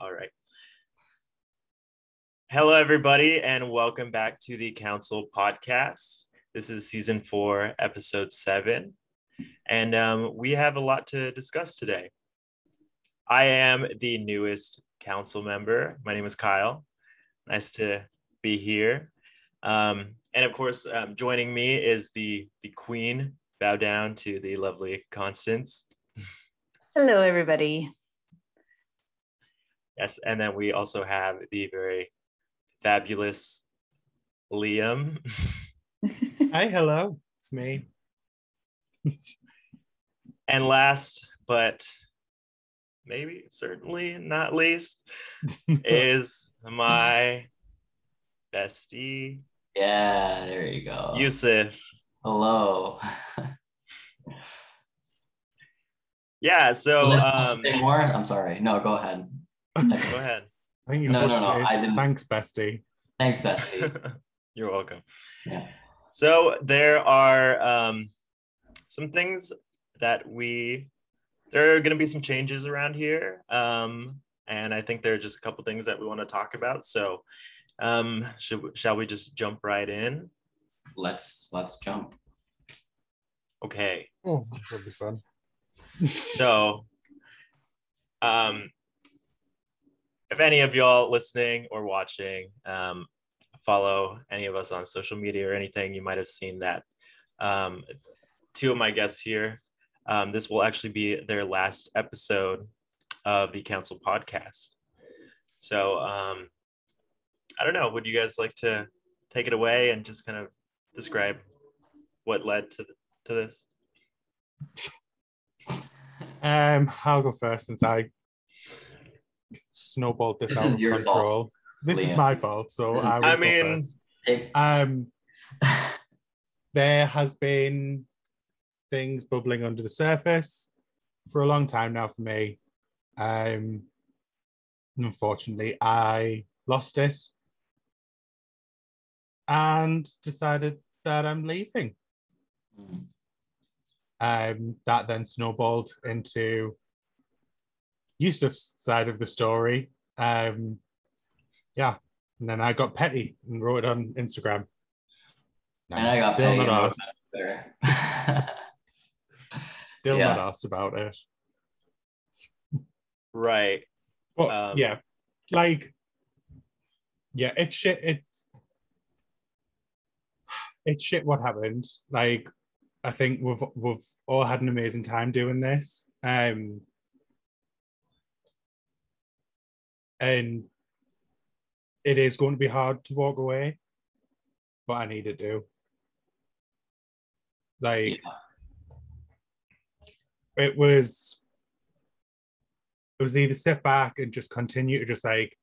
All right. Hello, everybody, and welcome back to the Council Podcast. This is season four, episode seven, and um, we have a lot to discuss today. I am the newest council member. My name is Kyle. Nice to be here. Um, and of course, um, joining me is the the queen. Bow down to the lovely Constance. Hello, everybody. Yes, and then we also have the very fabulous Liam. Hi, hello. It's me. and last, but maybe certainly not least, is my bestie. Yeah, there you go. Yousef. Hello. yeah, so um, say more. I'm sorry. No, go ahead. Go ahead. I think you're No, supposed no, to no, say, I didn't- Thanks, bestie. Thanks, bestie. You're welcome. Yeah. So there are um, some things that we there are going to be some changes around here, um, and I think there are just a couple things that we want to talk about. So, um, should shall we just jump right in? Let's let's jump. Okay. Oh, that'll be fun. So, um, if any of y'all listening or watching um, follow any of us on social media or anything, you might have seen that um, two of my guests here. Um, this will actually be their last episode of the council podcast. So, um, I don't know. Would you guys like to take it away and just kind of describe what led to to this? Um, I'll go first since I snowballed this, This out of control. fault, this is my fault, so I, I mean, first. Um, there has been things bubbling under the surface for a long time now for me. Um, unfortunately, I lost it and decided that I'm leaving. Mm. Um, that then snowballed into Yousef's side of the story. Um, yeah, and then I got petty and wrote it on Instagram. and I got still petty not asked. Still Yeah. not asked about it. right. But Um, yeah, like, yeah, it's shit. It's it's shit. What happened? Like, I think we've we've all had an amazing time doing this. Um, and it is going to be hard to walk away, but I need to do. Like, it was it was either step back and just continue to just like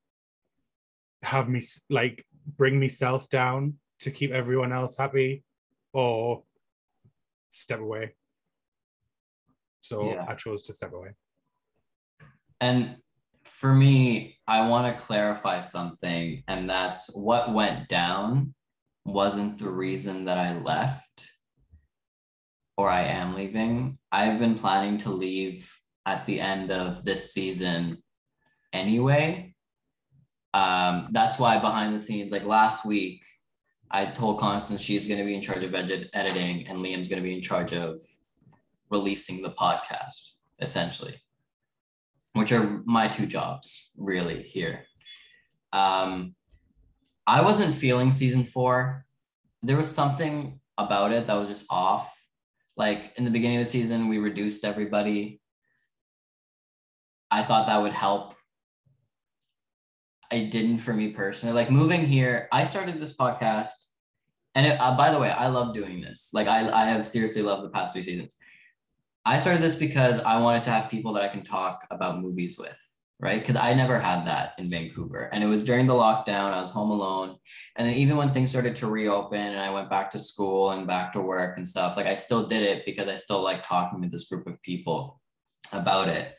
have me like bring myself down to keep everyone else happy or step away so Yeah. i chose to step away And for me, I want to clarify something, and that's what went down wasn't the reason that I left or I am leaving. I've been planning to leave at the end of this season anyway. Um, that's why behind the scenes, like last week, I told Constance she's going to be in charge of edit- editing and Liam's going to be in charge of releasing the podcast, essentially which are my two jobs really here. Um, I wasn't feeling season four. There was something about it that was just off. Like in the beginning of the season, we reduced everybody. I thought that would help. It didn't for me personally. Like moving here, I started this podcast, and it, uh, by the way, I love doing this. Like I, I have seriously loved the past two seasons. I started this because I wanted to have people that I can talk about movies with, right? Because I never had that in Vancouver. And it was during the lockdown, I was home alone. And then even when things started to reopen and I went back to school and back to work and stuff, like I still did it because I still like talking to this group of people about it.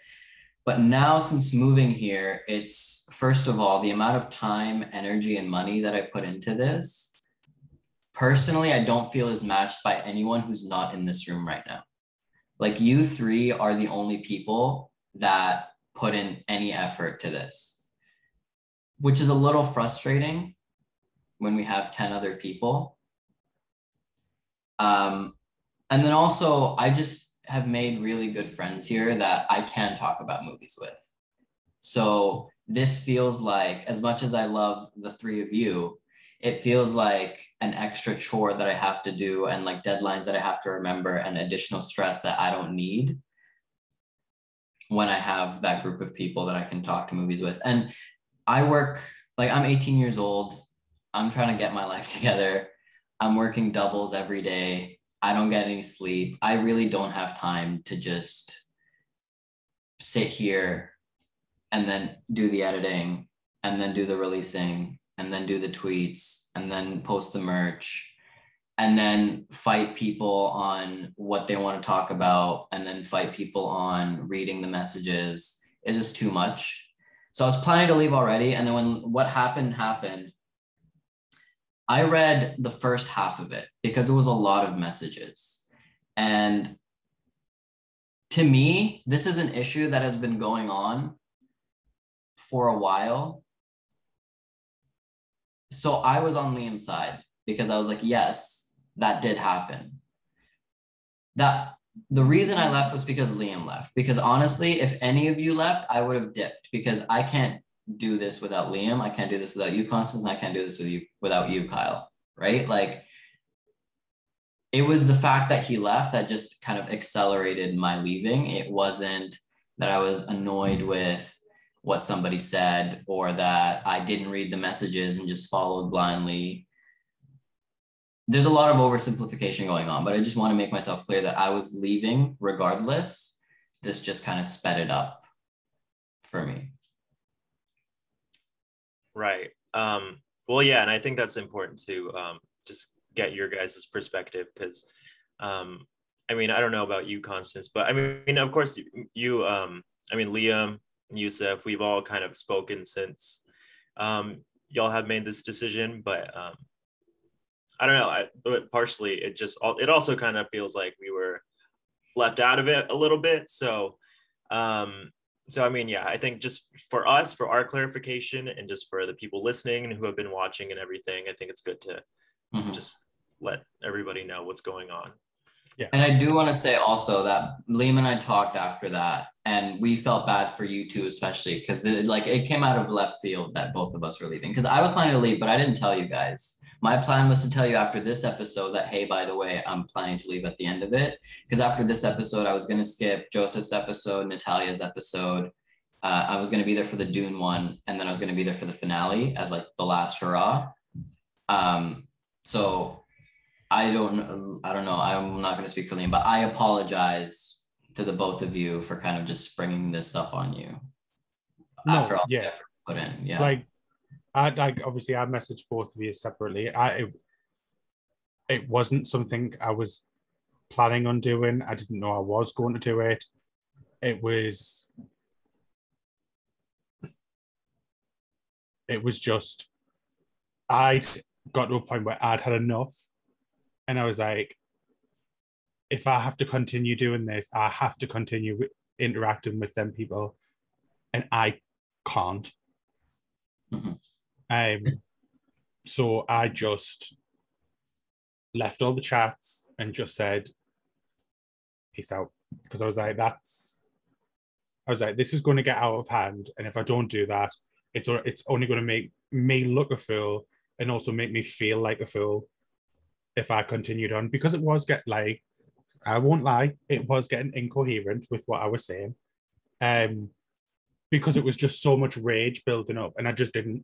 But now, since moving here, it's first of all the amount of time, energy, and money that I put into this. Personally, I don't feel is matched by anyone who's not in this room right now like you three are the only people that put in any effort to this which is a little frustrating when we have 10 other people. Um, and then also, I just have made really good friends here that I can talk about movies with. So this feels like, as much as I love the three of you, it feels like an extra chore that I have to do and like deadlines that I have to remember and additional stress that I don't need when I have that group of people that I can talk to movies with. And I work like I'm 18 years old. I'm trying to get my life together. I'm working doubles every day. I don't get any sleep. I really don't have time to just sit here and then do the editing and then do the releasing and then do the tweets and then post the merch and then fight people on what they want to talk about and then fight people on reading the messages is just too much. So I was planning to leave already. And then when what happened happened, I read the first half of it because it was a lot of messages. And to me, this is an issue that has been going on for a while. So I was on Liam's side because I was like, yes, that did happen. That the reason I left was because Liam left. Because honestly, if any of you left, I would have dipped because I can't do this without Liam. I can't do this without you, Constance. And I can't do this with you without you, Kyle. Right? Like it was the fact that he left that just kind of accelerated my leaving. It wasn't that I was annoyed with what somebody said or that I didn't read the messages and just followed blindly. There's a lot of oversimplification going on, but I just want to make myself clear that I was leaving regardless. This just kind of sped it up for me. Right. Um, well, yeah, and I think that's important to um, just get your guys' perspective because, um, I mean, I don't know about you, Constance, but I mean, of course, you, you um, I mean, Liam, Yousef, we've all kind of spoken since um, y'all have made this decision, but um, I don't know. I, but partially, it just it also kind of feels like we were left out of it a little bit. So, um, so I mean, yeah, I think just for us, for our clarification, and just for the people listening and who have been watching and everything, I think it's good to mm-hmm. just let everybody know what's going on. Yeah. And I do want to say also that Liam and I talked after that, and we felt bad for you too, especially because it like it came out of left field that both of us were leaving. Because I was planning to leave, but I didn't tell you guys. My plan was to tell you after this episode that hey, by the way, I'm planning to leave at the end of it. Because after this episode, I was gonna skip Joseph's episode, Natalia's episode. Uh, I was gonna be there for the Dune one, and then I was gonna be there for the finale as like the last hurrah. Um, so I don't I don't know. I'm not going to speak for Liam, but I apologize to the both of you for kind of just springing this up on you. No, after all yeah. put in, yeah. Like I like obviously I messaged both of you separately. I it, it wasn't something I was planning on doing. I didn't know I was going to do it. It was it was just I'd got to a point where I'd had enough and I was like, if I have to continue doing this, I have to continue interacting with them people, and I can't. Mm-hmm. Um, so I just left all the chats and just said, "Peace out," because I was like, "That's." I was like, "This is going to get out of hand, and if I don't do that, it's it's only going to make me look a fool and also make me feel like a fool." If I continued on because it was get like I won't lie, it was getting incoherent with what I was saying. Um because it was just so much rage building up and I just didn't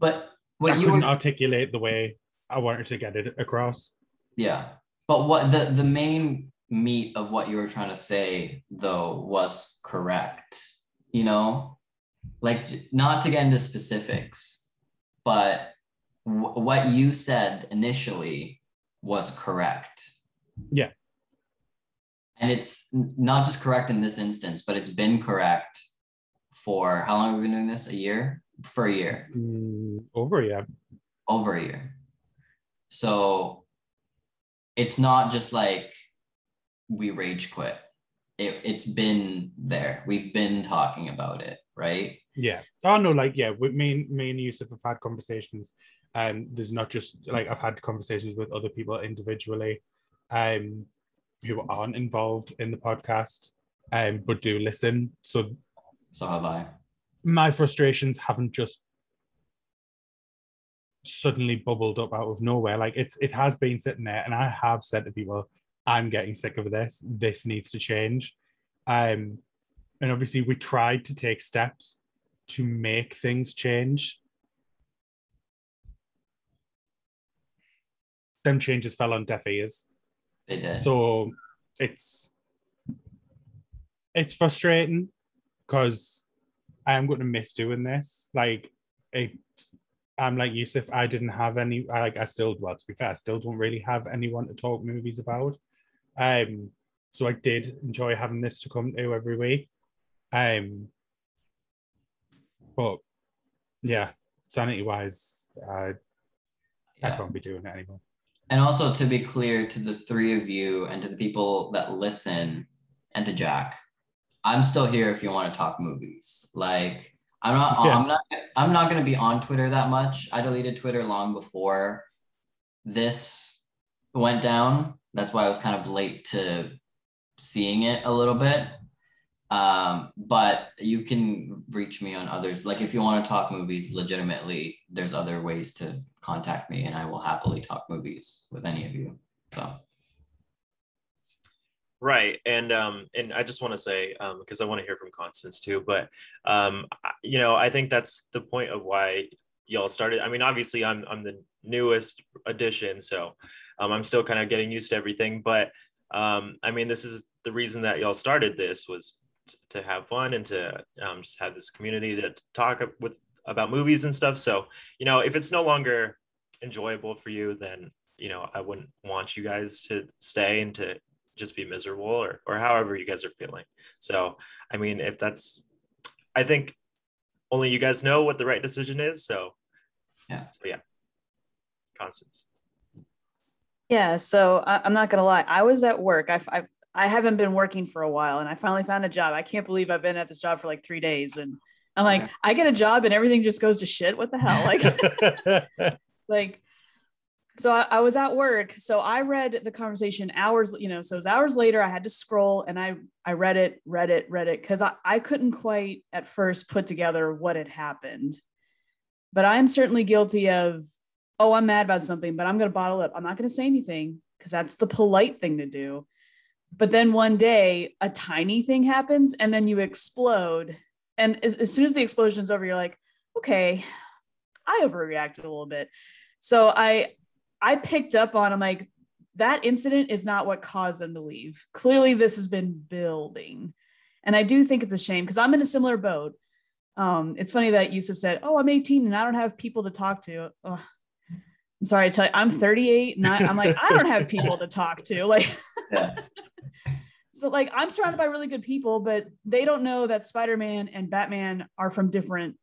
but what I you couldn't were... articulate the way I wanted to get it across. Yeah. But what the the main meat of what you were trying to say though was correct. You know? Like not to get into specifics, but what you said initially was correct. Yeah. And it's not just correct in this instance, but it's been correct for how long have we been doing this? A year? For a year. Mm, over a year. Over a year. So it's not just like we rage quit. it, it's been there. We've been talking about it, right? Yeah. Oh no, like yeah, with me, me and Yousef have had conversations. Um, there's not just like I've had conversations with other people individually, um, who aren't involved in the podcast, um, but do listen. So So have I. my frustrations haven't just suddenly bubbled up out of nowhere. Like it's it has been sitting there, and I have said to people, I'm getting sick of this. This needs to change. Um, and obviously we tried to take steps to make things change. Them changes fell on deaf ears. They did. So it's it's frustrating because I am going to miss doing this. Like it, I'm like Yousef. I didn't have any. I like. I still. Well, to be fair, I still don't really have anyone to talk movies about. Um. So I did enjoy having this to come to every week. Um. But yeah, sanity wise, I I can't be doing it anymore. And also to be clear to the three of you and to the people that listen and to Jack, I'm still here if you want to talk movies. Like I'm not Yeah. I'm not I'm not gonna be on Twitter that much. I deleted Twitter long before this went down. That's why I was kind of late to seeing it a little bit. Um, but you can reach me on others. Like if you want to talk movies legitimately, there's other ways to contact me and I will happily talk movies with any of you. So Right, and um, and I just want to say um, because I want to hear from Constance too, but um, you know, I think that's the point of why y'all started. I mean, obviously, I'm I'm the newest addition, so um, I'm still kind of getting used to everything. But um, I mean, this is the reason that y'all started this was to have fun and to um, just have this community to talk with about movies and stuff. So you know, if it's no longer enjoyable for you, then you know, I wouldn't want you guys to stay and to just be miserable or or however you guys are feeling. So I mean, if that's, I think only you guys know what the right decision is. So Yeah. So yeah, Constance. Yeah, so I, I'm not gonna lie. I was at work. I, I I haven't been working for a while, and I finally found a job. I can't believe I've been at this job for like three days, and I'm like, Okay. I get a job and everything just goes to shit. What the hell? Like, like so I, I was at work so i read the conversation hours you know so it was hours later i had to scroll and i i read it read it read it because I, I couldn't quite at first put together what had happened but i'm certainly guilty of oh i'm mad about something but i'm going to bottle up i'm not going to say anything because that's the polite thing to do but then one day a tiny thing happens and then you explode and as, as soon as the explosion's over you're like okay i overreacted a little bit so i I picked up on, I'm like, that incident is not what caused them to leave. Clearly, this has been building. And I do think it's a shame because I'm in a similar boat. Um, it's funny that Yousef said, Oh, I'm 18 and I don't have people to talk to. Ugh. I'm sorry to tell you, I'm 38 and I, I'm like, I don't have people to talk to. Like, yeah. so like I'm surrounded by really good people, but they don't know that Spider-Man and Batman are from different,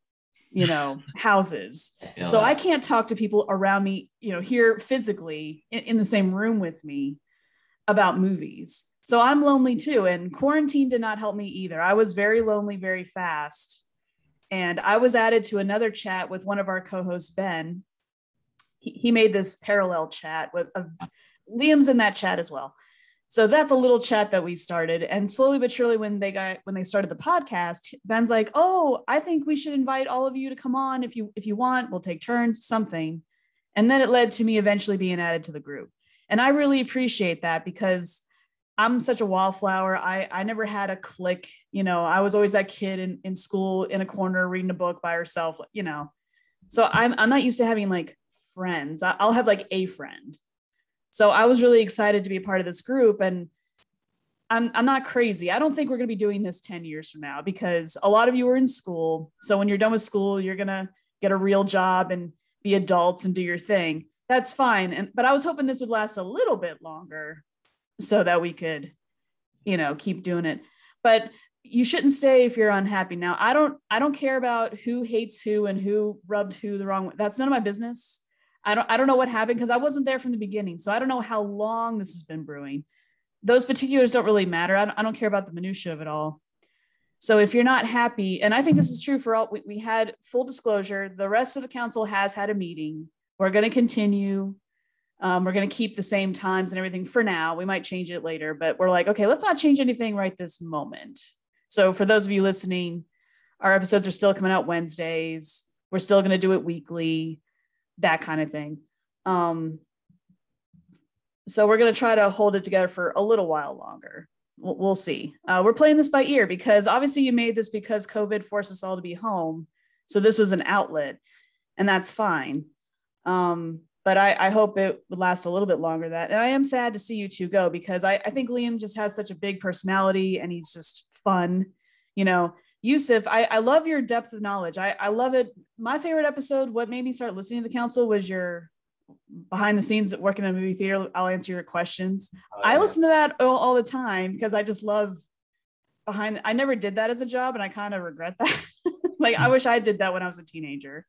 you know, houses feel so. I can't talk to people around me, you know, here physically in, in the same room with me about movies. So I'm lonely too. And quarantine did not help me either. I was very lonely very fast. And I was added to another chat with one of our co hosts, Ben. He, he made this parallel chat with of Liam's in that chat as well. So that's a little chat that we started. And slowly but surely, when they got when they started the podcast, Ben's like, "Oh, I think we should invite all of you to come on if you if you want. We'll take turns, something." And then it led to me eventually being added to the group. And I really appreciate that because I'm such a wallflower. I I never had a click You know, I was always that kid in, in school in a corner reading a book by herself, you know. So I'm I'm not used to having like friends. I'll have like a friend. So I was really excited to be a part of this group and I'm I'm not crazy. I don't think we're going to be doing this 10 years from now because a lot of you are in school. So when you're done with school, you're going to get a real job and be adults and do your thing. That's fine. And but I was hoping this would last a little bit longer so that we could you know keep doing it. But you shouldn't stay if you're unhappy. Now, I don't I don't care about who hates who and who rubbed who the wrong way. That's none of my business. I don't I don't know what happened because I wasn't there from the beginning. So I don't know how long this has been brewing. those particulars don't really matter. I don't, I don't care about the minutia of it all. So if you're not happy, and I think this is true for all, we, we had full disclosure. The rest of the council has had a meeting. We're going to continue. Um, we're going to keep the same times and everything for now. We might change it later, but we're like, okay, let's not change anything right this moment. So for those of you listening, our episodes are still coming out Wednesdays. We're still going to do it weekly, that kind of thing. Um, so we're going to try to hold it together for a little while longer. We'll, we'll see. Uh, we're playing this by ear because obviously you made this because COVID forced us all to be home. So this was an outlet, and that's fine. Um, but I, I, hope it would last a little bit longer. That and I am sad to see you two go because I, I think Liam just has such a big personality and he's just fun. You know, Yousef, I, I love your depth of knowledge. I, I love it. My favorite episode, what made me start listening to the council was your behind the scenes at working in a movie theater. I'll answer your questions. Oh, I listen to that all, all, the time because I just love behind. I never did that as a job, and I kind of regret that. like I wish I did that when I was a teenager.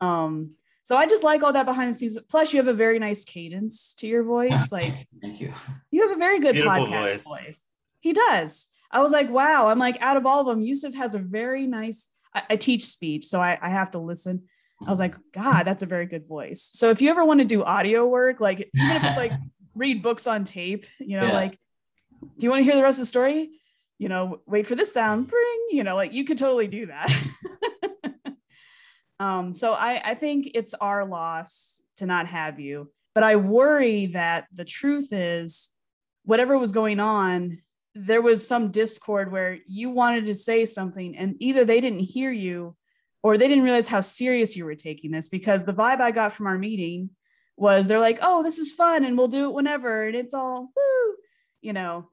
Um, so I just like all that behind the scenes. Plus, you have a very nice cadence to your voice. Like, thank you. You have a very good Beautiful podcast voice. voice. He does. I was like, wow. I'm like, out of all of them, Yousef has a very nice. I, I teach speech, so I, I have to listen. I was like, God, that's a very good voice. So if you ever want to do audio work, like even if it's like read books on tape, you know, yeah. like, do you want to hear the rest of the story? You know, wait for this sound, bring, you know, like you could totally do that. um, so I, I think it's our loss to not have you. But I worry that the truth is whatever was going on, there was some discord where you wanted to say something and either they didn't hear you or they didn't realize how serious you were taking this because the vibe I got from our meeting was they're like, oh, this is fun and we'll do it whenever and it's all woo, you know.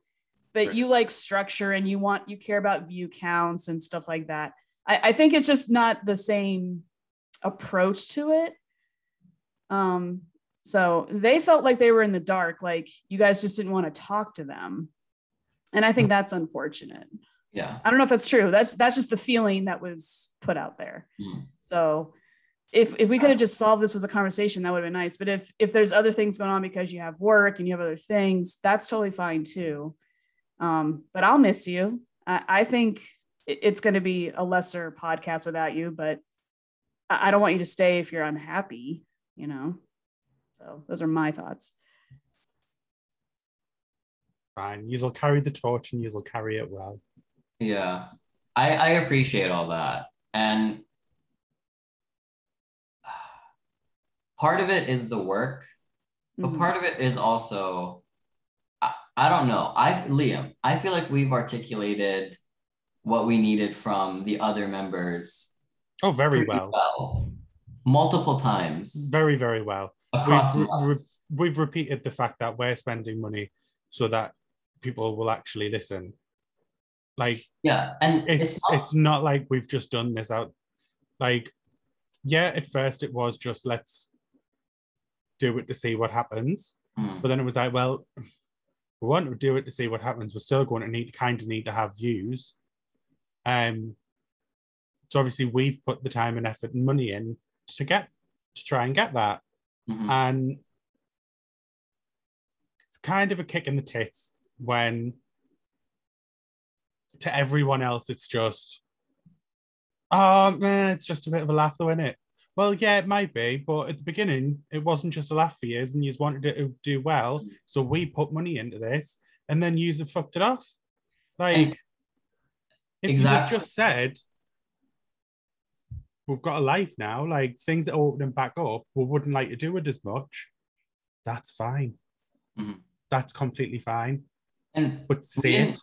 But right. you like structure and you want you care about view counts and stuff like that. I, I think it's just not the same approach to it. Um, so they felt like they were in the dark, like you guys just didn't want to talk to them. And I think that's unfortunate. Yeah. I don't know if that's true. That's that's just the feeling that was put out there. Mm. so if if we could have just solved this with a conversation that would have been nice. But if if there's other things going on because you have work and you have other things that's totally fine too. Um but i'll miss you. I, I think it's going to be a lesser podcast without you but I don't want you to stay if you're unhappy you know? So those are my thoughts fine you'll carry the torch and you'll carry it well yeah, I, I appreciate all that. And part of it is the work, but mm-hmm. part of it is also, I, I don't know. I, Liam, I feel like we've articulated what we needed from the other members. Oh, very well. well. Multiple times. Very, very well. Across we've, re- we've repeated the fact that we're spending money so that people will actually listen like yeah, and it's it's not, it's not like we've just done this out. Like yeah, at first it was just let's do it to see what happens, mm. but then it was like well, we want to do it to see what happens. We're still going to need to kind of need to have views. Um, so obviously we've put the time and effort and money in to get to try and get that, mm-hmm. and it's kind of a kick in the tits when to everyone else, it's just, oh man, it's just a bit of a laugh, though, isn't it? Well, yeah, it might be, but at the beginning, it wasn't just a laugh for years, and you just wanted it to do well. So we put money into this, and then you have fucked it off. Like, if exactly. you had just said, we've got a life now, like things are opening back up, we wouldn't like to do it as much, that's fine. Mm-hmm. That's completely fine. And but say it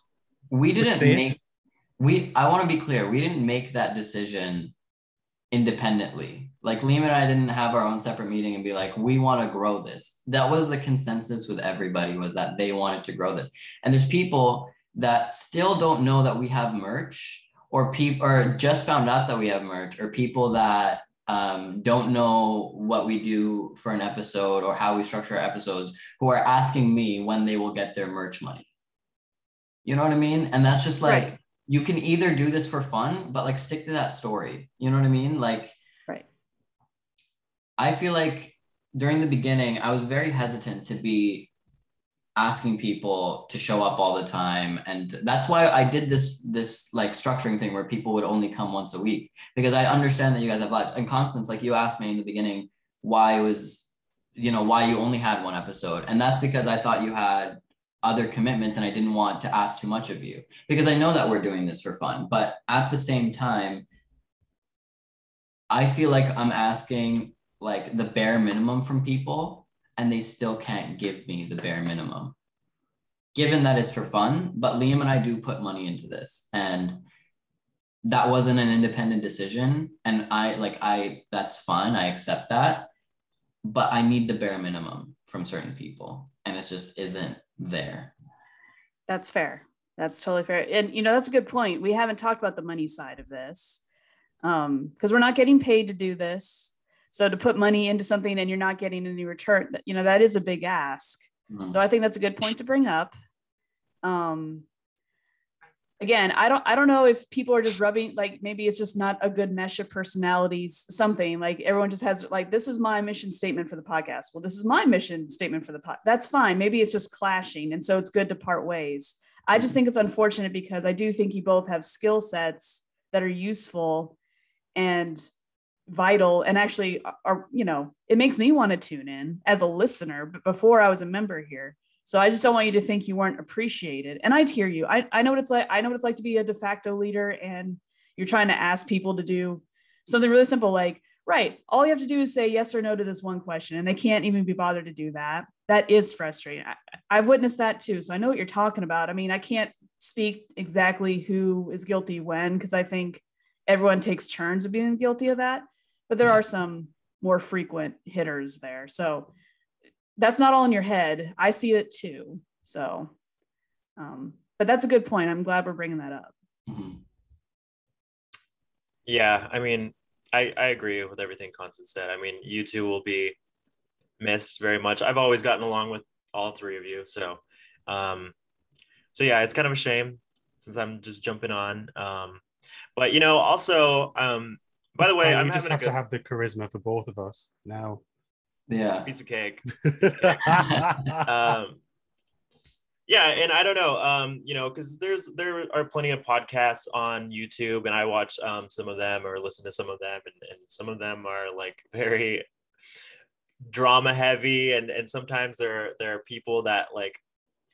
we didn't make we i want to be clear we didn't make that decision independently. Like liam and i didn't have our own separate meeting and be like we want to grow this. That was the consensus with everybody was that they wanted to grow this. And there's people that still don't know that we have merch or people or just found out that we have merch or people that um, don't know what we do for an episode or how we structure our episodes who are asking me when they will get their merch money you know what I mean? And that's just like right. you can either do this for fun, but like stick to that story. You know what I mean? Like right. I feel like during the beginning, I was very hesitant to be asking people to show up all the time and that's why i did this this like structuring thing where people would only come once a week because i understand that you guys have lives and constance like you asked me in the beginning why it was you know why you only had one episode and that's because i thought you had other commitments and i didn't want to ask too much of you because i know that we're doing this for fun but at the same time i feel like i'm asking like the bare minimum from people and they still can't give me the bare minimum. Given that it's for fun but liam and i do put money into this and that wasn't an independent decision and i like i that's fine i accept that but i need the bare minimum from certain people and it just isn't there That's fair. That's totally fair. And you know, that's a good point. We haven't talked about the money side of this. Um, because we're not getting paid to do this. So to put money into something and you're not getting any return, you know, that is a big ask. Mhm. So I think that's a good point to bring up. Um again, I don't I don't know if people are just rubbing like maybe it's just not a good mesh of personalities, something like everyone just has like this is my mission statement for the podcast. Well, this is my mission statement for the pod. That's fine. Maybe it's just clashing. And so it's good to part ways. I just mm-hmm. think it's unfortunate because I do think you both have skill sets that are useful and vital and actually are, you know, it makes me want to tune in as a listener, but before I was a member here. So I just don't want you to think you weren't appreciated. And I'd hear you. I, I know what it's like. I know what it's like to be a de facto leader and you're trying to ask people to do something really simple like, right, all you have to do is say yes or no to this one question. And they can't even be bothered to do that. That is frustrating. I, I've witnessed that too. So I know what you're talking about. I mean, I can't speak exactly who is guilty when, because I think everyone takes turns of being guilty of that. But there are some more frequent hitters there. So that's not all in your head. I see it too. So, um, but that's a good point. I'm glad we're bringing that up. Mhm. Yeah, I mean, I, I agree with everything Constance said. I mean, you two will be missed very much. I've always gotten along with all three of you. So, um, so yeah, it's kind of a shame since I'm just jumping on. Um, but you know, also, um, by the way, Fine, I'm you just having a have good to have the charisma for both of us now. Yeah. Piece of cake. um yeah and i don't know um you know because there's there are plenty of podcasts on youtube and i watch um some of them or listen to some of them and, and some of them are like very drama heavy and and sometimes there are, there are people that like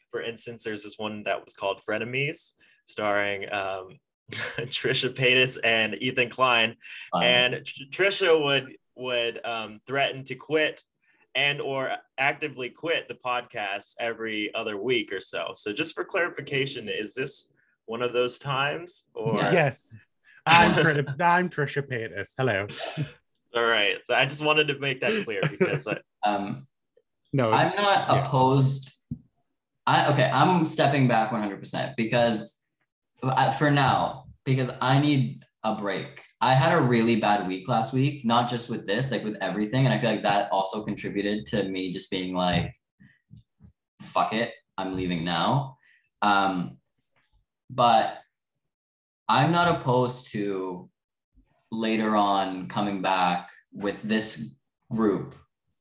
for instance there's this one that was called frenemies starring um trisha paytas and ethan klein. Um, and Tr- Trisha would would um, threaten to quit and or actively quit the podcast every other week or so. So just for clarification, is this one of those times or Yes. yes. I'm, Trisha, I'm Trisha Paytas. Hello. all right? I just wanted to make that clear because I, um No, I'm not yeah. opposed. I okay. I'm stepping back 100 percent because uh, for now because I need a break. I had a really bad week last week, not just with this, like with everything, and I feel like that also contributed to me just being like, "Fuck it, I'm leaving now." Um, but I'm not opposed to later on coming back with this group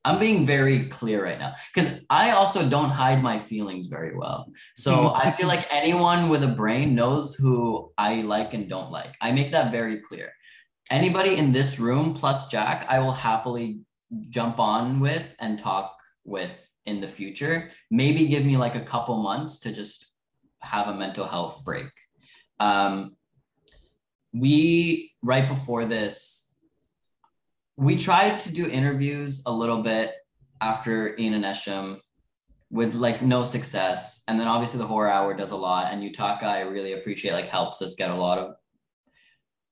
I'm being very clear right now because I also don't hide my feelings very well. So I feel like anyone with a brain knows who I like and don't like. I make that very clear. Anybody in this room plus Jack, I will happily jump on with and talk with in the future. Maybe give me like a couple months to just have a mental health break. Um, we, right before this, we tried to do interviews a little bit after Ian and Esham with like no success. And then obviously the horror hour does a lot. And Utaka, I really appreciate like helps us get a lot of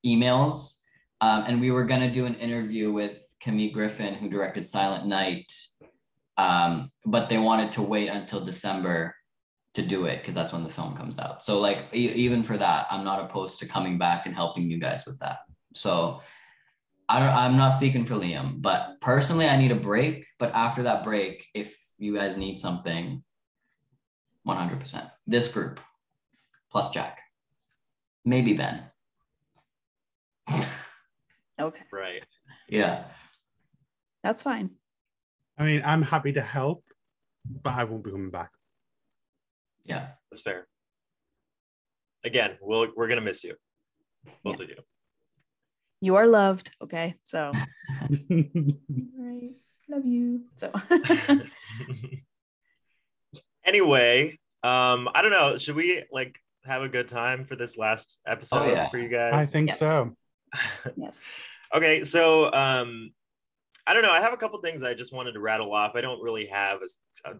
emails. Um, and we were gonna do an interview with Camille Griffin, who directed Silent Night. Um, but they wanted to wait until December to do it because that's when the film comes out. So like e- even for that, I'm not opposed to coming back and helping you guys with that. So I don't, I'm not speaking for Liam, but personally, I need a break. But after that break, if you guys need something, 100%. This group plus Jack, maybe Ben. Okay, right. yeah. that's fine. I mean, I'm happy to help, but I won't be coming back. Yeah. That's fair. Again, we'll we're gonna miss you, both of you. You are loved. Okay. So, all right. Love you. So, anyway, um, I don't know. Should we like have a good time for this last episode Oh, yeah. for you guys? I think Yes. so. yes. okay, so um, I don't know. I have a couple things I just wanted to rattle off. I don't really have a, a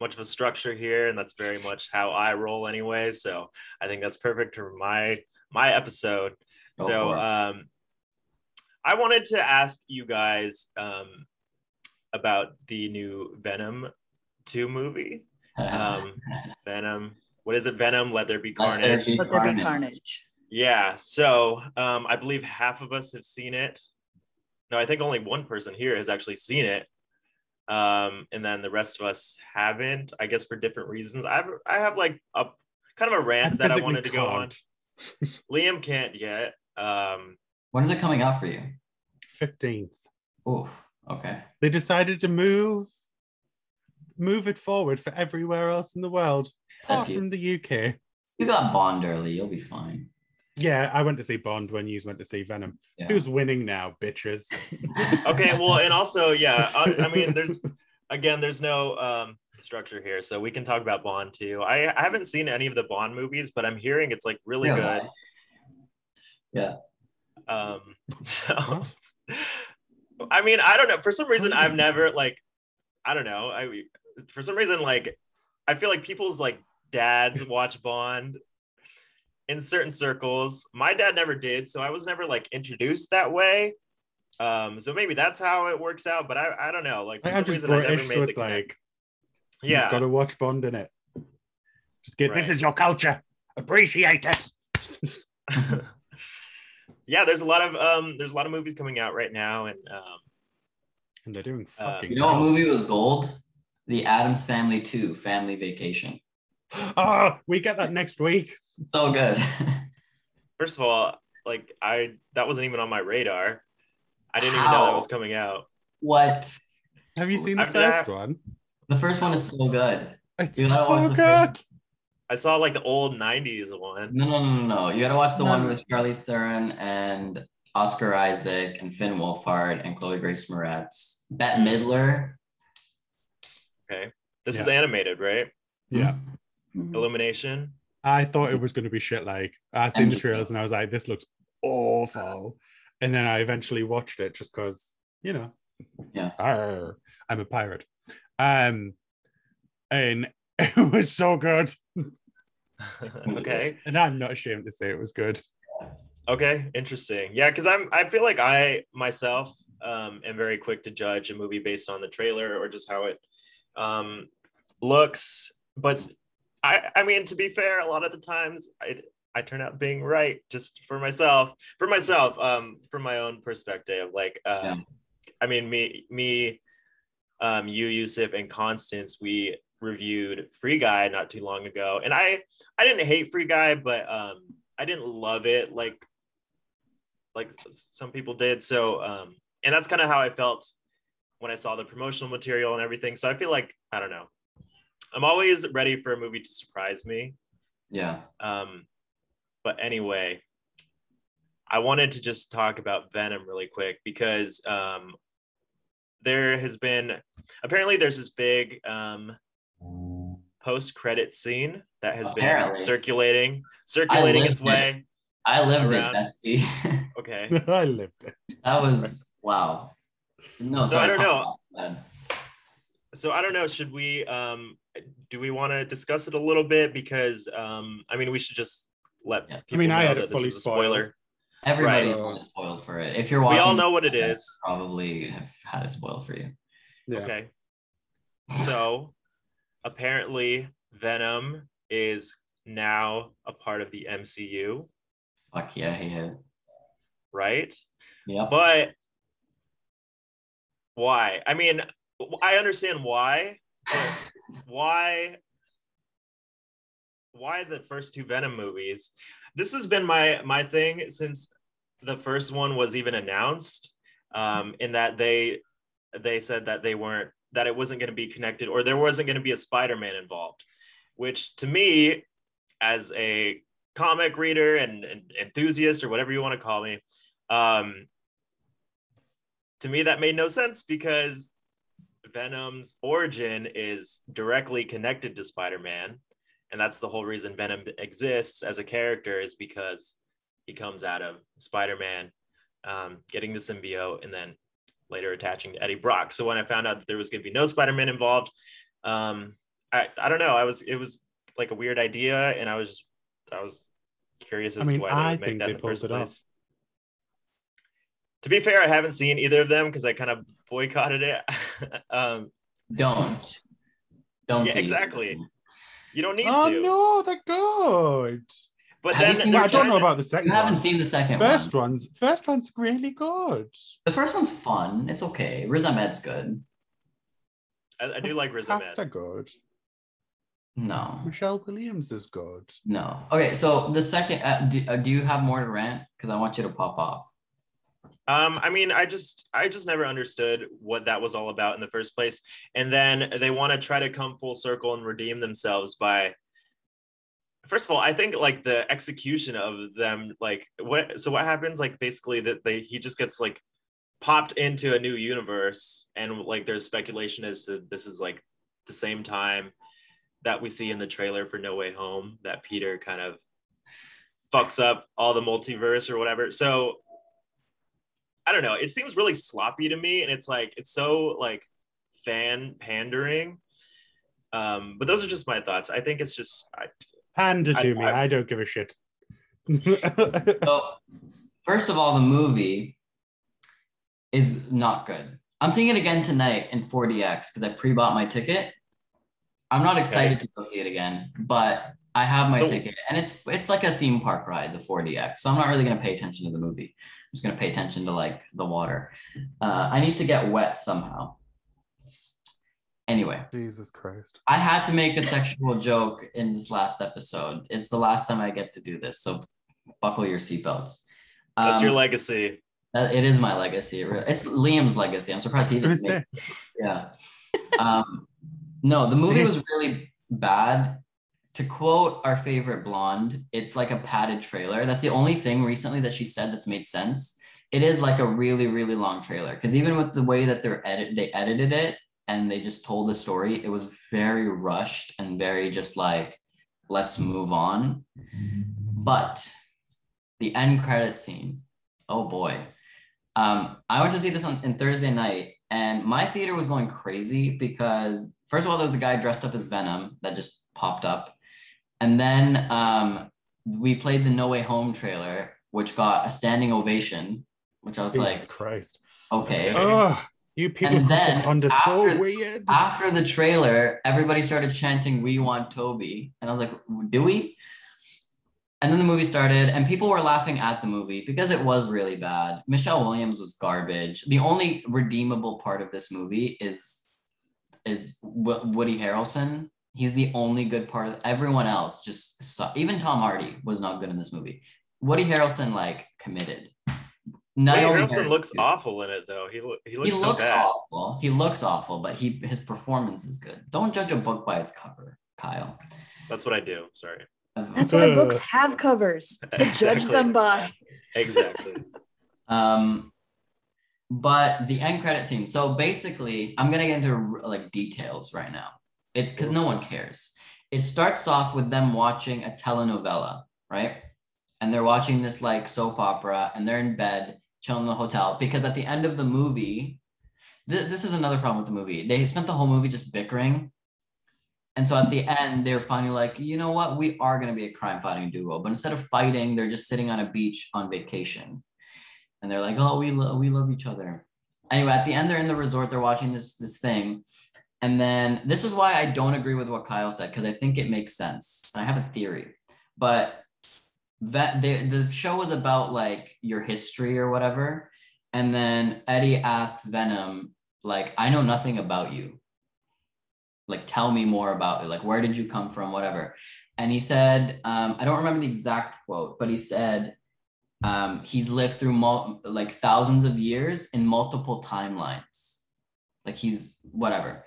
much of a structure here, and that's very much how I roll anyway. So I think that's perfect for my my episode. Go so um, I wanted to ask you guys um, about the new Venom 2 movie. Um, Venom, what is it? Venom, Let There Be Carnage. Let there be Carnage. carnage. Yeah. So um, I believe half of us have seen it. No, I think only one person here has actually seen it. Um, and then the rest of us haven't, I guess for different reasons. I have, I have like a kind of a rant that I wanted to go on. Liam can't yet. Um, when is it coming out for you? 15th. Oh, okay. They decided to move move it forward for everywhere else in the world, apart Except from the UK. You got Bond early. You'll be fine. Yeah, I went to see Bond when you went to see Venom. Yeah. Who's winning now, bitches? okay. Well, and also, yeah, I, I mean, there's, again, there's no um, structure here. So we can talk about Bond too. I, I haven't seen any of the Bond movies, but I'm hearing it's like really Really? good. Yeah. Um, so, I mean, I don't know. For some reason, I've never like, I don't know. I for some reason like, I feel like people's like dads watch Bond in certain circles. My dad never did, so I was never like introduced that way. Um, so maybe that's how it works out. But I, I don't know. Like for I'm some reason, I never British, made so the it's connect. like yeah. got to watch Bond in it. Just get this is your culture. Appreciate it. yeah, there's a lot of um, there's a lot of movies coming out right now, and um, And they're doing Uh, fucking You know what movie was gold? The Addams Family 2, Family Vacation. Oh, we get that next week. It's So good. first of all, like I that wasn't even on my radar. I didn't even know that was coming out. what? Have you seen the I've- first one? The first one is so good. It's You gotta so good. First- I saw like the old '90s one. No, no, no, no, no. You gotta watch the one with Charlize Theron and Oscar Isaac and Finn Wolfhard and Chloe Grace Moretz. Bette Midler. Okay, this is animated, right? Yeah. Mhm. Illumination. I thought it was going to be shit. Like I seen the trailers and I was like, this looks awful. And then I eventually watched it just because, you know, Yeah. arr, I'm a pirate. Um, and it was so good. okay. And I'm not ashamed to say it was good. Okay. Interesting. Yeah, because I'm. I feel like I myself um, am very quick to judge a movie based on the trailer or just how it um, looks. But I. I mean, to be fair, a lot of the times I. I turn out being right just for myself, for myself, um, from my own perspective. Like, um, Yeah. I mean, me, me, um, you, Yousef, and Constance, we reviewed Free Guy not too long ago, and I, I didn't hate Free Guy, but um, I didn't love it like, like some people did. So, um, and that's kind of how I felt when I saw the promotional material and everything. So I feel like I don't know. I'm always ready for a movie to surprise me. Yeah. Um, but anyway, I wanted to just talk about Venom really quick because um, there has been apparently there's this big um, post credit scene that has been circulating circulating its lived it. way. I lived Around- it, bestie. Okay. I lived it. that was wow. No, So I don't know. So I don't know. Should we um, do we want to discuss it a little bit because um, I mean we should just let Yeah. I people mean, I know had it fully a spoiler. spoiled. Everybody's Right. been spoiled for it. If you're watching, We all know what it is. Probably have had it spoiled for you. Yeah. Okay. So apparently Venom is now a part of the MCU, Fuck yeah, he is. right? Yeah. But why? I mean, I understand why. why why the first two Venom movies? This has been my my thing since the first one was even announced. Um, in that they they said that they weren't that it wasn't going to be connected or there wasn't going to be a Spider-Man involved. which to me, as a comic reader and, and enthusiast or whatever you want to call me, um, to me that made no sense because Venom's origin is directly connected to Spider-Man, and that's the whole reason Venom exists as a character is because he comes out of Spider-Man um, getting the symbiote and then later attaching to Eddie Brock. So when I found out that there was going to be no Spider-Man involved, um, I I don't know. I was it was like a weird idea, and I was just I was curious as I mean, to why I they would make think that they in the first it off. place. To be fair, I haven't seen either of them because I kind of boycotted it. um, Don't. Don't Yeah, see. exactly. you don't need Oh to. Oh, no, they're good. But Have you then seen I don't know about the second You haven't one. seen the second First one. one's first one's really good. The first one's fun. It's okay. Riz Ahmed's good. I, I do like Riz Cast are good. No, Michelle Williams is good. no. Okay, so the second, uh, do, uh, do you have more to rant? Because I want you to pop off. Um, I mean, I just I just never understood what that was all about in the first place. And then they want to try to come full circle and redeem themselves by first of all, I think like the execution of them, like what so what happens, like basically that they he just gets like popped into a new universe and like there's speculation as to this is like the same time that we see in the trailer for No Way Home that Peter kind of fucks up all the multiverse or whatever. So I don't know. It seems really sloppy to me, and it's like it's so like fan pandering. Um, but those are just my thoughts. I think it's just I, Panda to I- me. I- I, don't give a shit. So, first of all, the movie is not good. I'm seeing it again tonight in 4DX because I pre-bought my ticket. I'm not excited to go see it again, but I have my So- ticket, and it's it's like a theme park ride, the 4DX. So I'm not really gonna pay attention to the movie. I'm just gonna pay attention to like the water. Uh, I need to get wet somehow. Anyway, Jesus Christ. I had to make a sexual joke in this last episode. It's the last time I get to do this, so buckle your seatbelts. that's your Um, legacy. it is my legacy. It's Liam's legacy. I'm surprised he I was didn't gonna make say, Yeah. Um, no, the movie was really bad. To quote our favorite blonde, it's like a padded trailer. That's the only thing recently that she said that's made sense. It is like a really, really long trailer. Because even with the way that they're edit, they edited it and they just told the story, it was very rushed and very just like, let's move on. But the end credit scene, oh boy. Um, I went to see this on in Thursday night, and my theater was going crazy because first of all, there was a guy dressed up as Venom that just popped up, and then um, we played the No Way Home trailer, which got a standing ovation, which I was Jesus like, Christ. okay. Oh, you people And then pond are so after- weird. After the trailer, everybody started chanting, We want Toby. And I was like, Do we? And then the movie started, and people were laughing at the movie because it was really bad. Michelle Williams was garbage. The only redeemable part of this movie is is Wo- Woody Harrelson. He's the only good part of everyone else. Just su- even Tom Hardy was not good in this movie. Woody Harrelson like committed. Woody Naomi Harrelson Harris, looks too. awful in it though. He lo- he He looks looks, bad. awful. He looks awful, but he his performance is good. Don't judge a book by its cover, Kyle. That's what I do. Sorry. That's why books have covers to judge them by. Exactly. Um, but the end credit scene. So basically, I'm gonna get into like details right now, it because no one cares. It starts off with them watching a telenovela, right? And they're watching this like soap opera, and they're in bed, chilling in the hotel. Because at the end of the movie, th- this is another problem with the movie. They spent the whole movie just bickering. And so at the end, they're finally like, you know what? We are going to be a crime fighting duo. But instead of fighting, they're just sitting on a beach on vacation and they're like, "Oh, we love we love each other." Anyway, at the end, they're in the resort. They're watching this this thing, and then this is why I don't agree with what Kyle said because I think it makes sense. And I have a theory, but that the the show was about like your history or whatever, and then Eddie asks Venom like, "I know nothing about you. Like, tell me more about it. Like, where did you come from? Whatever." And he said, um, I don't remember the exact quote, but he said um, he's lived through mul- like thousands of years in multiple timelines like he's whatever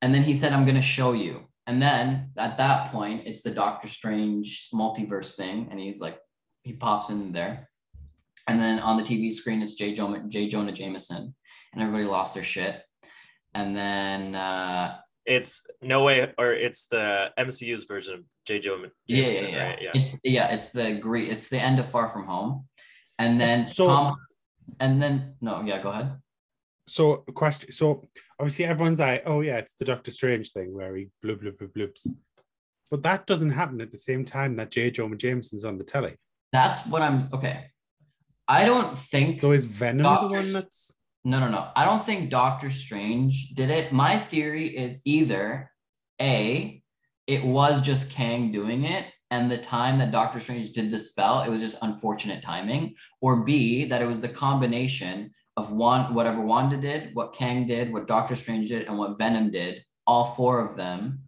and then he said i'm going to show you And then at that point, it's the Doctor Strange multiverse thing, and he's like, he pops in there. And then on the TV screen, it's J. Jonah, J. Jonah Jameson, and everybody lost their shit. And then, uh, It's no way, or it's the MCU's version of J. Joe yeah, Jameson, yeah, yeah, right? Yeah. it's yeah, it's the great, it's the end of Far From Home, and then So- Tom, and then no, yeah, go ahead. So question. So obviously everyone's like, oh yeah, it's the Doctor Strange thing where he blub blub blub bloops. But that doesn't happen at the same time that J. Jonah Jameson's on the telly. That's what I'm okay. I don't think So is Venom Doctor the one that's No, no, no. I don't think Doctor Strange did it. My theory is either A, it was just Kang doing it, and the time that Doctor Strange did the spell, it was just unfortunate timing, or B, that it was the combination of one whatever Wanda did, what Kang did, what Doctor Strange did, and what Venom did, all four of them,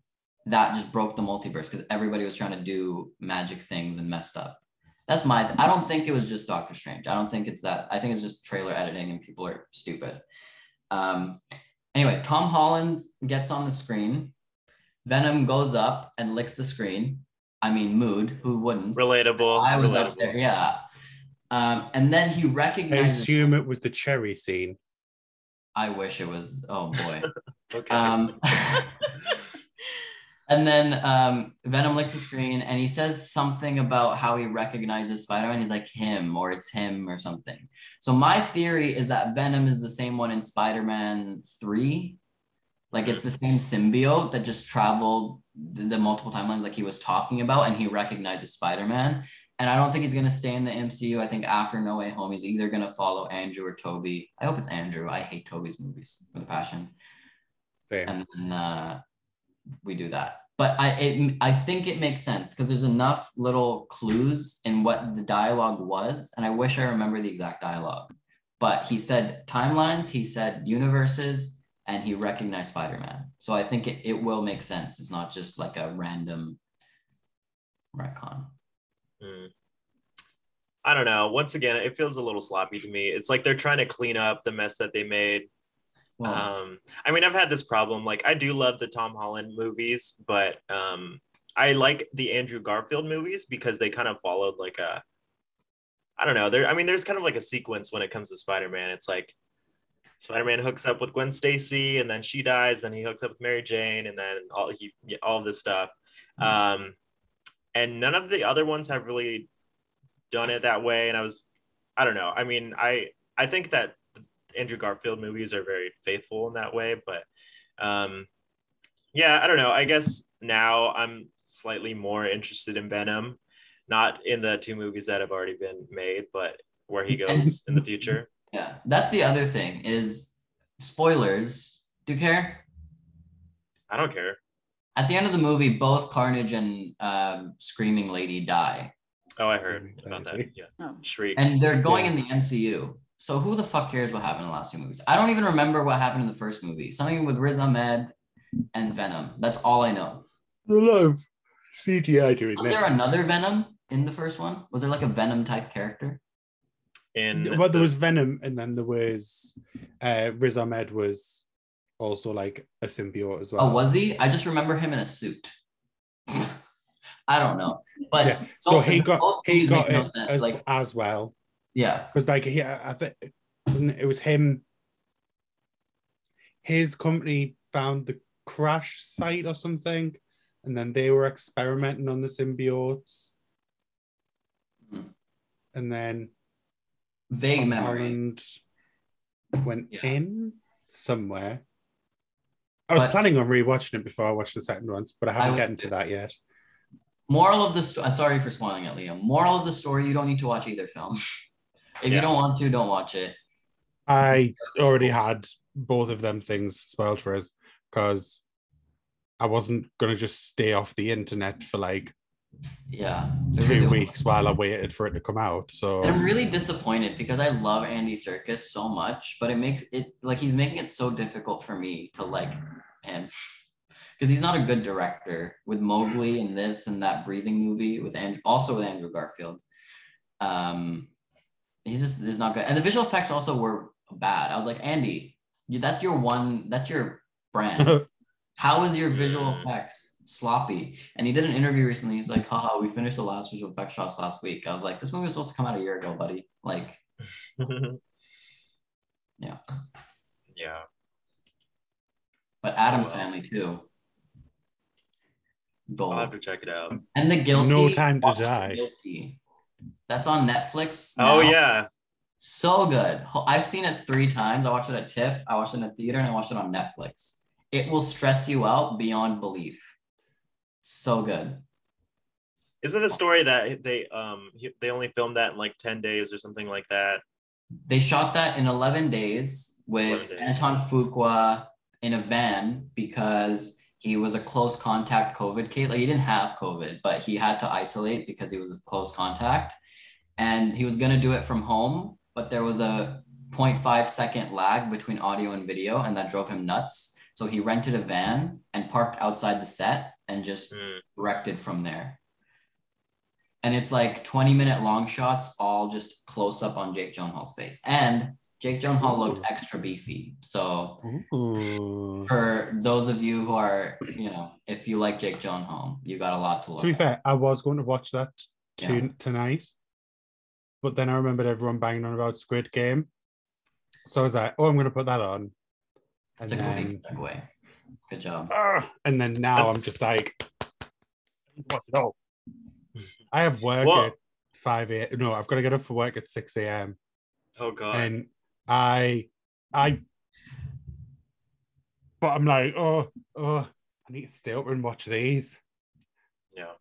that just broke the multiverse because everybody was trying to do magic things and messed up. That's my. I don't think it was just Doctor Strange. I don't think it's that. I think it's just trailer editing and people are stupid. Um. Anyway, Tom Holland gets on the screen. Venom goes up and licks the screen. I mean, mood. Who wouldn't? relatable. I was relatable. up there. Yeah. Um. And then he recognized I assume it was the cherry scene. I wish it was. Oh boy. Okay. Um, and then um, Venom licks the screen and he says something about how he recognizes Spider Man. He's like him or it's him or something. So my theory is that Venom is the same one in Spider Man 3. Like it's the same symbiote that just traveled the, the multiple timelines like he was talking about and he recognizes Spider Man. And I don't think he's going to stay in the MCU. I think after No Way Home, he's either going to follow Andrew or Toby. I hope it's Andrew. I hate Toby's movies with a passion There. and then uh, we do that. But I it, I think it makes sense because there's enough little clues in what the dialogue was, and I wish I remember the exact dialogue. But he said timelines, he said universes, and he recognized Spider-Man. So I think it, it will make sense. It's not just like a random retcon. Hmm. I don't know. Once again, it feels a little sloppy to me. It's like they're trying to clean up the mess that they made. Well, Um, I mean, I've had this problem. Like, I do love the Tom Holland movies, but um, I like the Andrew Garfield movies because they kind of followed like a, I don't know. There, I mean, there's kind of like a sequence when it comes to Spider-Man. It's like Spider-Man hooks up with Gwen Stacy, and then she dies. Then he hooks up with Mary Jane, and then all he all this stuff. Um, and none of the other ones have really done it that way. And I was, I don't know. I mean, I I think that Andrew Garfield movies are very faithful in that way, but um, yeah, I don't know. I guess now I'm slightly more interested in Venom, not in the two movies that have already been made, but where he goes in the future. yeah, that's the other thing is spoilers. Do you care? I don't care. At the end of the movie, both Carnage and um, Screaming Lady die. Oh, I heard about that. Yeah, Oh. Shriek. and they're going Yeah. in the MCU. So who the fuck cares what happened in the last two movies? I don't even remember what happened in the first movie. Something with Riz Ahmed and Venom. That's all I know. A lot of CGI doing Was this. there another Venom in the first one? Was there like a Venom type character? in well, there the- was Venom, and then there was uh, Riz Ahmed was also like a symbiote as well. Oh, was he? I just remember him in a suit. I don't know, but Yeah. So he got he got no sense. as, like as well yeah, because like he I think it was him. His company found the crash site or something, and then they were experimenting on the symbiotes, Mhm. and then vague memory. Went Yeah. in somewhere. I was But- planning on rewatching it before I watched the second one, but I I haven't was gotten to that yet. Moral of the story. Uh, sorry for spoiling it, Liam. Moral of the story: You don't need to watch either film. if Yeah. you don't want to, don't watch it. I already had both of them things spoiled for us because I wasn't gonna just stay off the internet for like Yeah, two really weeks while I waited for it to come out. So And I'm really disappointed because I love Andy Serkis so much, but it makes it like he's making it so difficult for me to like him because he's not a good director with Mowgli and this and that breathing movie with and also with Andrew Garfield. Um, he's just is not good, and the visual effects also were bad. I was like, Andy, that's your one, that's your brand. How is your visual effects? Sloppy. And he did an interview recently. He's like, haha, we finished the last visual effects shots last week. I was like, this movie was supposed to come out a year ago, buddy. Like, yeah. yeah. But Addams Wow. family too. I'll have to check it out. And the guilty. No Time to Die. Guilty. That's on Netflix. Oh yeah. So good. I've seen it three times. I watched it at TIFF, I watched it in a theater, and I watched it on Netflix. It will stress you out beyond belief. So good. Isn't the story that they um they only filmed that in like 10 days or something like that? They shot that in 11 days with 11 days. Antoine Fuqua in a van because he was a close contact COVID case. Like he didn't have COVID, but he had to isolate because he was a close contact. And he was going to do it from home, but there was a 0.5 second lag between audio and video, and that drove him nuts. So he rented a van and parked outside the set and just Hmm. directed from there. And it's like 20 minute long shots, all just close up on Jake Gyllenhaal's face. And Jake Gyllenhaal looked extra beefy. So Ooh. for those of you who are, you know, if you like Jake Gyllenhaal, you got a lot to look. To be at. fair, I was going to watch that to, Yeah. tonight, but then I remembered everyone banging on about Squid Game, so I was like, "Oh, I'm going to put that on." It's And a then, good segue. Good job. Ugh, and then now I'm just like, "What? No." I have work Well- at five a. No, I've got to get up for work at six a.m. Oh god. and I, I, but I'm like, oh, oh, I need to stay up and watch these yeah.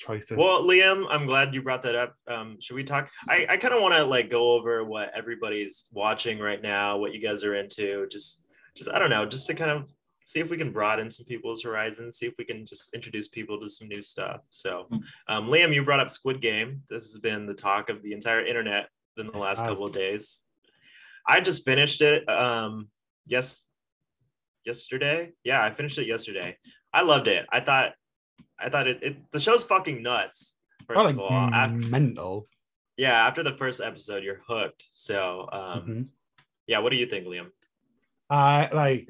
choices. Well, Liam, I'm glad you brought that up. Um, should we talk? I, I kind of want to like go over what everybody's watching right now, what you guys are into. Just, just I don't know, just to kind of see if we can broaden some people's horizons, see if we can just introduce people to some new stuff. So, um, Liam, you brought up Squid Game. This has been the talk of the entire internet in the last couple of days. I just finished it. Um, yes, yesterday. Yeah, I finished it yesterday. I loved it. I thought, I thought it. it the show's fucking nuts. First of all, mental. yeah. After the first episode, you're hooked. So, um, Mhm. yeah. What do you think, Liam? I like.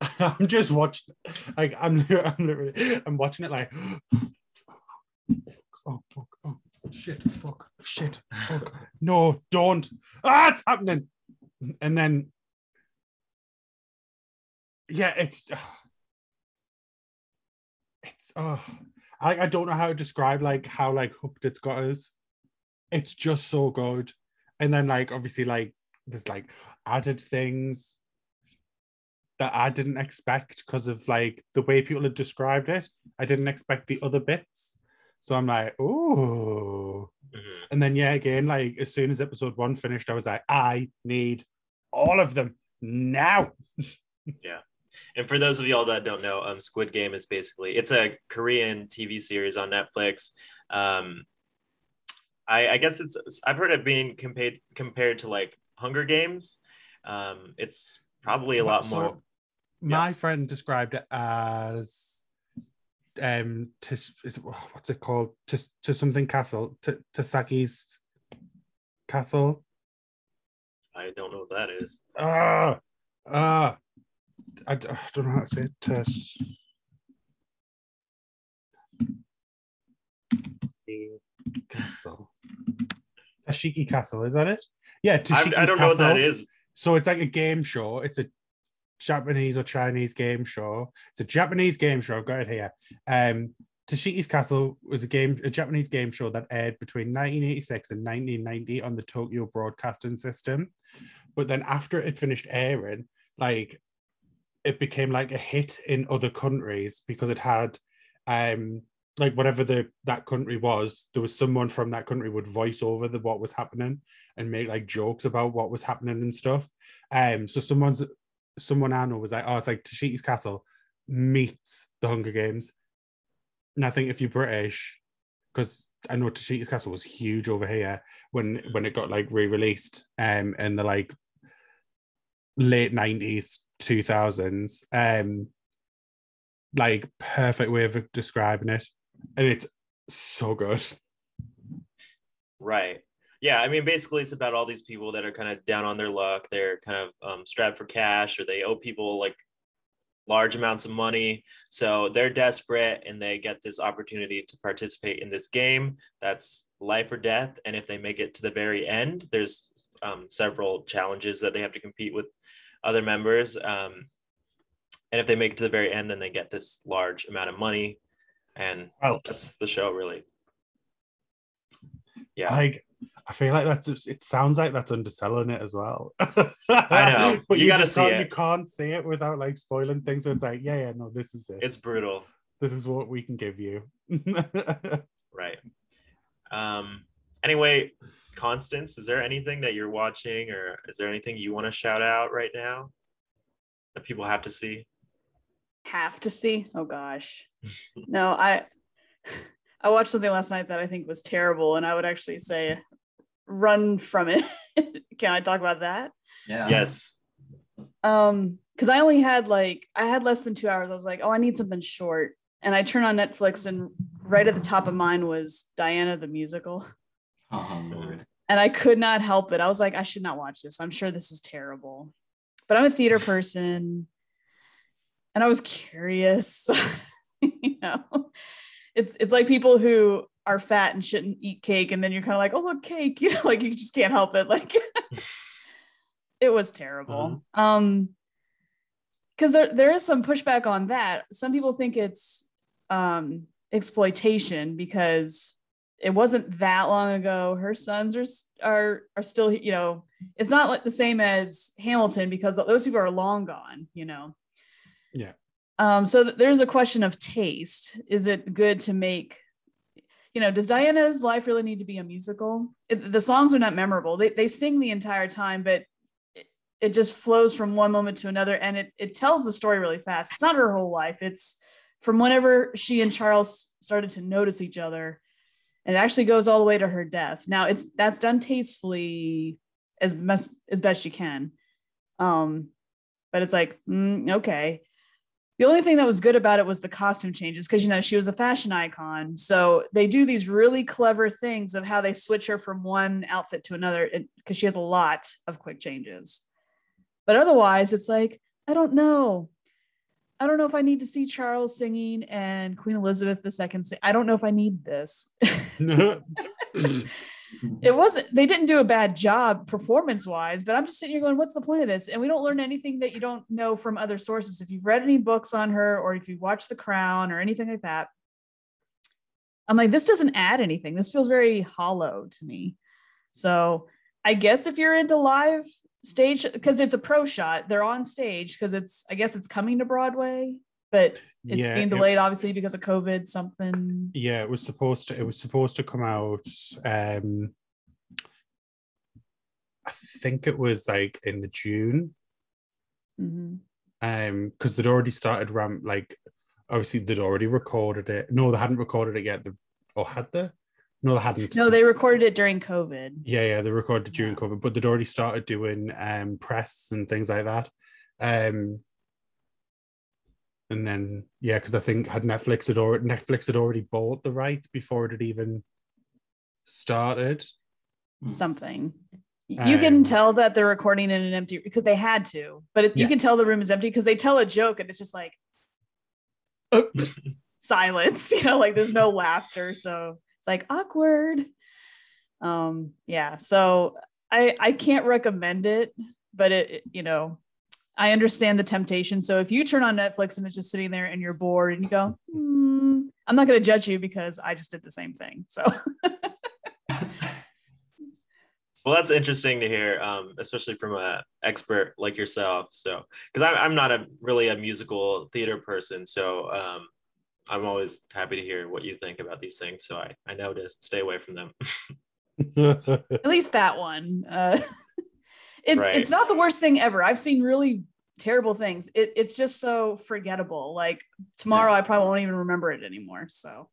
I'm just watching. Like I'm, I'm literally, I'm watching it like. Oh fuck! Oh shit! Fuck! Shit! Fuck! No! Don't! Ah! It's happening! And then, yeah, it's, it's. Oh, I I don't know how to describe like how like hooked it's got us. It's just so good, and then like obviously like there's like added things that I didn't expect because of like the way people had described it. I didn't expect the other bits. So I'm like, oh. And then yeah, again, like as soon as episode one finished, I was like, I need all of them now. Yeah. And for those of y'all that don't know, um, Squid Game is basically it's a Korean TV series on Netflix. Um, I, I guess it's I've heard it being compared compared to like Hunger Games. Um, it's probably a lot So, more. My friend described it as um to is it, what's it called? To to something castle, to to Saki's castle. I don't know what that is. Ah, ah. I don't know how to say it. Tes- Castle. Tashiki Castle, is that it? Yeah, I, Tashiki's I don't know what that is. So it's like a game show. It's a Japanese or Chinese game show. It's a Japanese game show. I've got it here. Um, Takeshi's Castle was a game, a Japanese game show that aired between 1986 and 1990 on the Tokyo Broadcasting System. But then after it finished airing, like it became like a hit in other countries because it had um like whatever the that country was, there was someone from that country would voice over the what was happening and make like jokes about what was happening and stuff. Um, so someone's someone I know was like, oh, it's like Takeshi's Castle meets the Hunger Games. And I think if you're British, because I know Takeshi's Castle was huge over here when when it got like re-released um in the like late 90s, 2000s. Um like perfect way of describing it. And it's so good. Right. Yeah. I mean, basically, it's about all these people that are kind of down on their luck. They're kind of um, strapped for cash, or they owe people like large amounts of money. So they're desperate and they get this opportunity to participate in this game that's life or death. And if they make it to the very end, there's um, several challenges that they have to compete with other members. Um, and if they make it to the very end, then they get this large amount of money. And that's the show, really. Yeah. like I feel like that's just, it sounds like that's underselling it as well. I know. but You you, gotta just see it. You can't say it without like spoiling things. So it's like, yeah, yeah, no, this is it. It's brutal. this is what we can give you. Right. Um, anyway, Constance, is there anything that you're watching or is there anything you want to shout out right now that people have to see? have to see oh gosh no i i watched something last night that i think was terrible and i would actually say run from it. Can i talk about that? Yeah. Yes. um because i only had like i had less than two hours. I was like oh i need something short. And i turned on netflix and right at the top of mine was diana the musical. Oh Lord. and i could not help it. I was like i should not watch this. I'm sure this is terrible. But i'm a theater person and i was curious you know? It's it's like people who are fat and shouldn't eat cake and then you're kind of like oh look cake you know like you just can't help it like it was terrible. Um because there, there is some pushback on that. Some people think it's um exploitation because it wasn't that long ago. Her sons are are are still you know it's not like the same as hamilton because those people are long gone you know? Yeah. um so th- there's a question of taste. Is it good to make you know does diana's life really need to be a musical? It, the songs are not memorable. They, they sing the entire time but it, it just flows from one moment to another and it, it tells the story really fast. It's not her whole life. It's from whenever she and charles started to notice each other and it actually goes all the way to her death. Now it's that's done tastefully as best as best you can. Um but it's like mm, okay the only thing that was good about it was the costume changes because you know she was a fashion icon. So they do these really clever things of how they switch her from one outfit to another because she has a lot of quick changes. But otherwise it's like i don't know. I don't know if i need to see charles singing and queen elizabeth ii sing. i don't know if i need this it wasn't they didn't do a bad job performance wise but i'm just sitting here going what's the point of this? And we don't learn anything that you don't know from other sources. If you've read any books on her or if you've watched the crown or anything like that i'm like this doesn't add anything. This feels very hollow to me. So i guess if you're into live stage because it's a pro shot they're on stage because it's i guess it's coming to broadway but it's Yeah, being it- delayed obviously because of covid something yeah, it was supposed to. It was supposed to come out. Um, I think it was like in the June. Mhm. um because they'd already started ramp like obviously they'd already recorded it no they hadn't recorded it yet the, or had they no they hadn't no they recorded it during covid yeah yeah they recorded it during Yeah. covid but they'd already started doing um press and things like that um and then yeah because i think had netflix had already netflix had already bought the rights before it had even started something. You can Um, tell that they're recording in an empty because they had to, but it, you can tell the room is empty because they tell a joke and it's just like silence, you know, like there's no laughter. So it's like awkward. Um, yeah. So I I can't recommend it, but it- you know, I understand the temptation. So if you turn on Netflix and it's just sitting there and you're bored and you go, hmm, I'm not going to judge you because I just did the same thing. So Well, that's interesting to hear, um, especially from a expert like yourself. So, because I'm, I'm not a really a musical theater person, so um, I'm always happy to hear what you think about these things. So I, I know to stay away from them. at least that one. Uh, it, Right. It's not the worst thing ever. I've seen really terrible things. It, it's just so forgettable. Like tomorrow, I probably won't even remember it anymore. So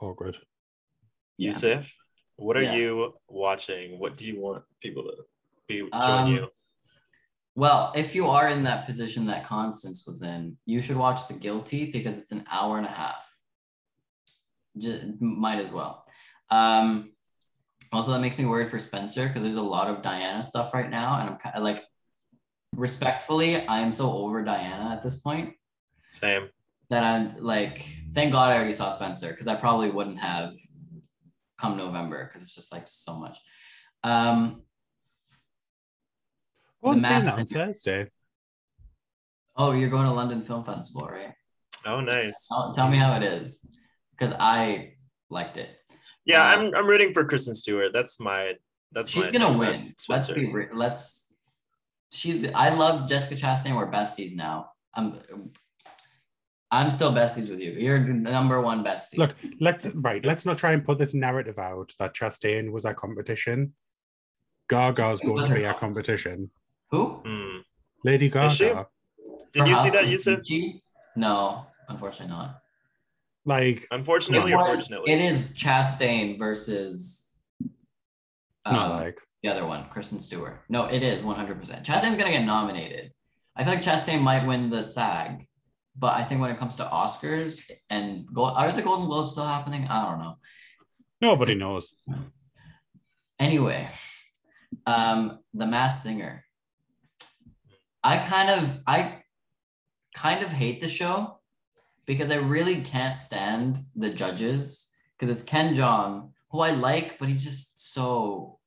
awkward Yeah. Yousef, what are Yeah. you watching? What do you want people to be join Um, you? Well, if you are in that position that Constance was in, you should watch The Guilty because it's an hour and a half. Just, might as well. Um, also, that makes me worried for Spencer because there's a lot of Diana stuff right now, and I'm kind of like, respectfully, I am so over Diana at this point Same. that I'm like, thank God I already saw Spencer because I probably wouldn't have come November because it's just like so much. Um, The seeing on Thursday. oh, you're going to London Film Festival, right? Oh, nice. Tell, tell me how it is because I liked it. Yeah, Uh, I'm I'm rooting for Kristen Stewart. That's my that's She's my gonna win. Let's be re- let's. She's. I love Jessica Chastain. We're besties now. I'm. I'm still besties with you. You're number one bestie. Look, let's right. Let's not try and put this narrative out that Chastain was our competition. Gaga's going to be our competition. who? Hmm. Lady Gaga. Did you see that, house Yousef? No, unfortunately not. Like, Unfortunately, It was- fortunately. It is Chastain versus not um, like. The other one, Kristen Stewart. No, it is 100%. Chastain's going to get nominated. I feel like Chastain might win the SAG, but I think when it comes to Oscars and gold, are the Golden Globes still happening? I don't know. Nobody knows. Anyway, um, The Masked Singer. I kind of, I kind of hate the show because I really can't stand the judges because it's Ken Jeong, who I like, but he's just so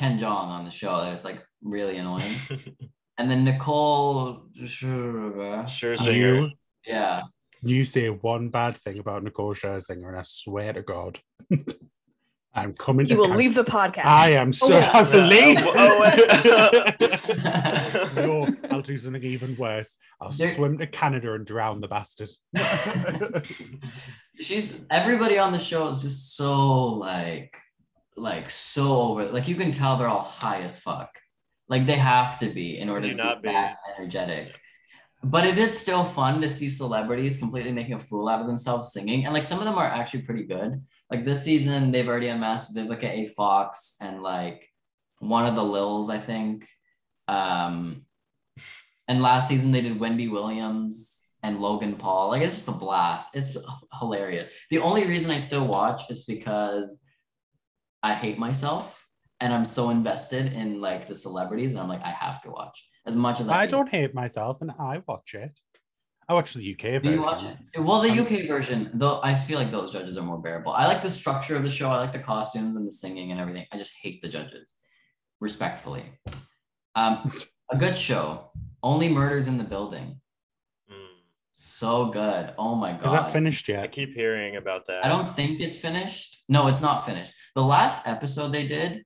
Ken Jeong on the show that it's like really annoying. and then Nicole, sure, You, singer. yeah, you say one bad thing about Nicole Scherzinger, and I swear to God, I'm coming. You to will can- leave the podcast. I am so oh, yeah. I will leave. Oh, oh, no, I'll do something even worse. I'll There- swim to Canada and drown the bastard. she's everybody on the show is just so like like so over like you can tell they're all high as fuck like they have to be in order to not be be. that energetic but it is still fun to see celebrities completely making a fool out of themselves singing and like some of them are actually pretty good like this season they've already unmasked Vivica A Fox and like one of the Lils I think um and last season they did Wendy Williams and Logan Paul. Like it's just a blast. It's hilarious. The only reason I still watch is because I hate myself and I'm so invested in like the celebrities and I'm like I have to watch as much as I, I don't hate myself, and I watch it. I watch the UK version. Do you watch it? Well, the UK version, though, I feel like those judges are more bearable. I like the structure of the show. I like the costumes and the singing and everything. I just hate the judges, respectfully. Um, a good show. Only Murders in the Building. So good. Oh my god. Is that finished yet? I keep hearing about that. I don't think it's finished. No, it's not finished. The last episode they did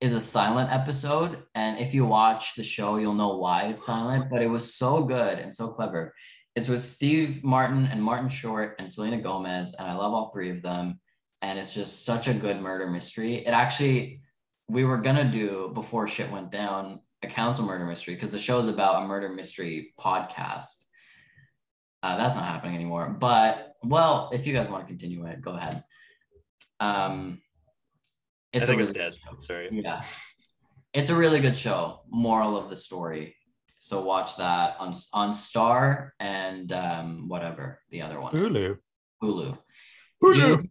is a silent episode. And if you watch the show, you'll know why it's silent. But it was so good and so clever. It's with Steve Martin and Martin Short and Selena Gomez. And I love all three of them. And it's just such a good murder mystery. It actually, we were going to do before shit went down a council murder mystery because the show is about a murder mystery podcast. Uh, that's not happening anymore. But well, if you guys want to continue it, go ahead. Um, I it's think a it's really, dead. I'm sorry. yeah, it's a really good show. Moral of the story. So watch that on on Star and um, whatever the other one. is. Hulu. Hulu. Hulu. Dune,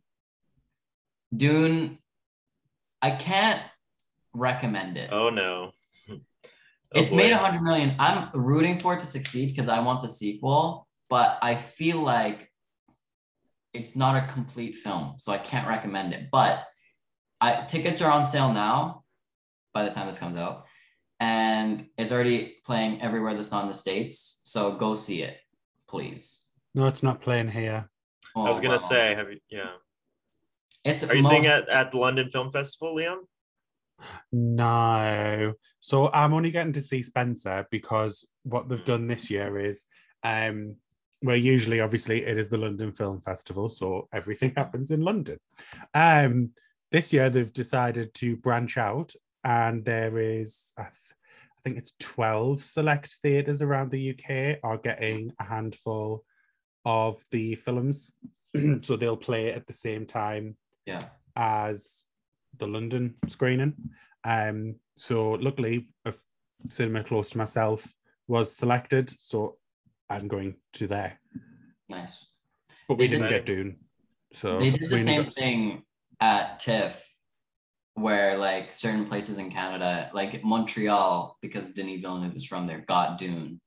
Dune. I can't recommend it. Oh no. Oh, it's boy. made a hundred million. I'm rooting for it to succeed because I want the sequel, but I feel like it's not a complete film, so I can't recommend it. But I tickets are on sale now. By the time this comes out, and it's already playing everywhere that's not in the states. So go see it, please. No, it's not playing here. I was Oh, gonna well. say, have you? Yeah. it's Are you seeing it at the London Film Festival, Liam? No. So I'm only getting to see Spencer because what they've done this year is um where usually obviously it is the London Film Festival, so everything happens in London. Um this year they've decided to branch out and there is I, th- I think it's 12 select theatres around the UK are getting a handful of the films. so they'll play at the same time Yeah. as the London screening. Um, so luckily, a cinema close to myself was selected, so I'm going to there. Nice. But we They didn't did- get Dune, so They did the same got- thing at TIFF where like certain places in Canada, like Montreal, because Denis Villeneuve is from there, got Dune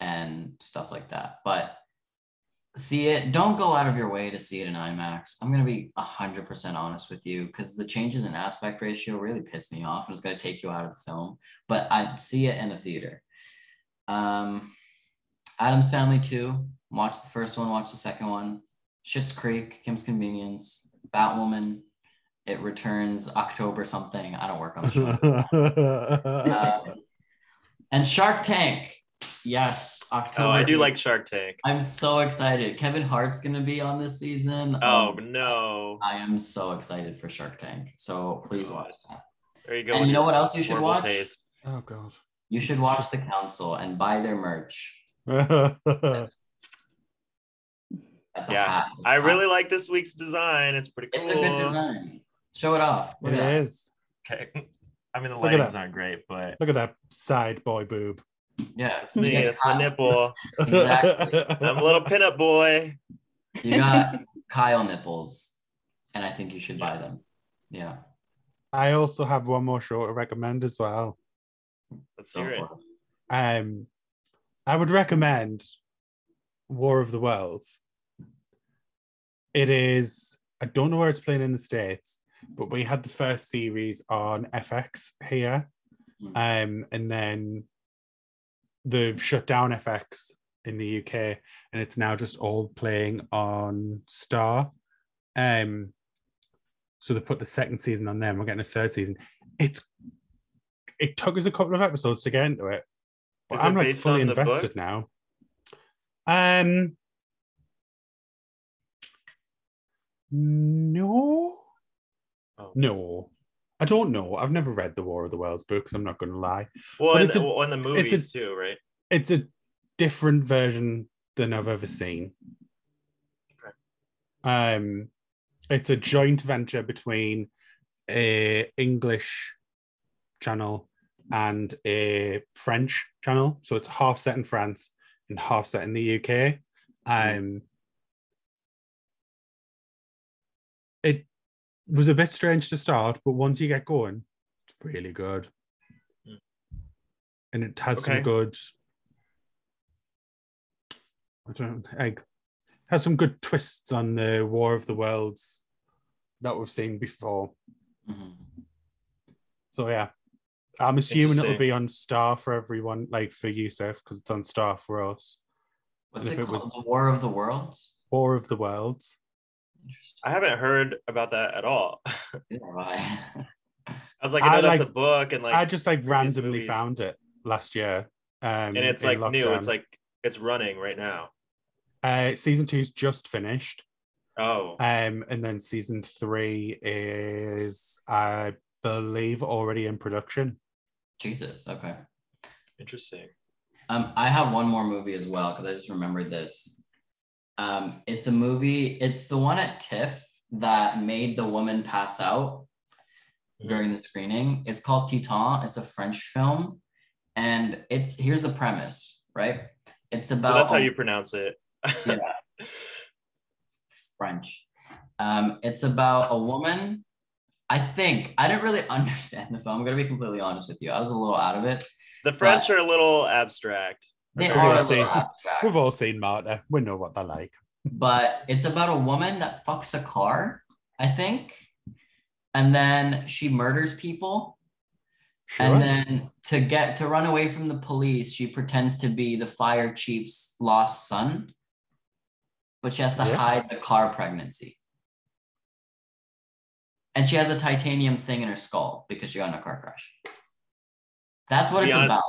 and stuff like that. But see it, don't go out of your way to see it in IMAX. I'm gonna be hundred percent honest with you because the changes in aspect ratio really piss me off and it's gonna take you out of the film. But I'd see it in a theater. Um Addams Family 2, watch the first one, watch the second one. Schitt's Creek, Kim's Convenience, Batwoman, it returns October something. I don't work on the show. um, and Shark Tank. Yes, October. Oh, I do like Shark Tank. I'm so excited. Kevin Hart's gonna be on this season. Oh um, no! I am so excited for Shark Tank. So please watch that. There you go. And you know what else you should watch? Taste. Oh god. You should watch The Council and buy their merch. That's yeah, I really like this week's design. It's pretty cool. It's a good design. Show it off. Look it is. Okay. I mean, the Look legs aren't great, but look at that side boy boob. Yeah, it's me. It's my nipple. exactly. I'm a little pinup boy. You got Kyle nipples, and I think you should buy them. Yeah. I also have one more show to recommend as well. Let's hear it. Um, I would recommend War of the Worlds. It is. I don't know where it's playing in the states, but we had the first series on FX here, mm. um, and then they've shut down FX in the UK, and it's now just all playing on Star. Um, so they put the second season on them. We're getting a third season. It's it took us a couple of episodes to get into it, but Is I'm like fully invested now. Um, no, Oh. No, I don't know. I've never read the War of the Worlds books. I'm not going to lie. Well, in, a, in the movies a, too, right? It's a different version than I've ever seen. Okay. Um, it's a joint venture between a English channel and a French channel. So it's half set in France and half set in the UK. Mm-hmm. Um, it was a bit strange to start, but once you get going, it's really good. Mm. And it has okay. some good. I don't know, like, has some good twists on the War of the Worlds that we've seen before. Mm-hmm. So yeah, I'm assuming it'll be on Star for everyone, like for Yousef, because it's on Star for us. What's it, it called? Was the War of the Worlds. War of the Worlds. I haven't heard about that at all. I was like, I know I, that's like, a book, and like I just like randomly movies. found it last year. Um, and it's like lockdown. new. It's like it's running right now. Uh, season two's just finished. Oh. Um, and then season three is, I believe, already in production. Jesus. Okay. Interesting. Um, I have one more movie as well because I just remembered this. Um, it's a movie. It's the one at TIFF that made the woman pass out mm-hmm. during the screening. It's called Titan. It's a French film, and it's here's the premise, right? It's about. So that's how you pronounce it. yeah. French. Um, it's about a woman. I think I didn't really understand the film. I'm gonna be completely honest with you. I was a little out of it. The French are a little abstract. They we've, all seen, we've all seen Marta. We know what they're like. But it's about a woman that fucks a car, I think. And then she murders people. Sure. And then to get to run away from the police, she pretends to be the fire chief's lost son. But she has to yeah. hide the car pregnancy. And she has a titanium thing in her skull because she got in a car crash. That's what it's honest, about.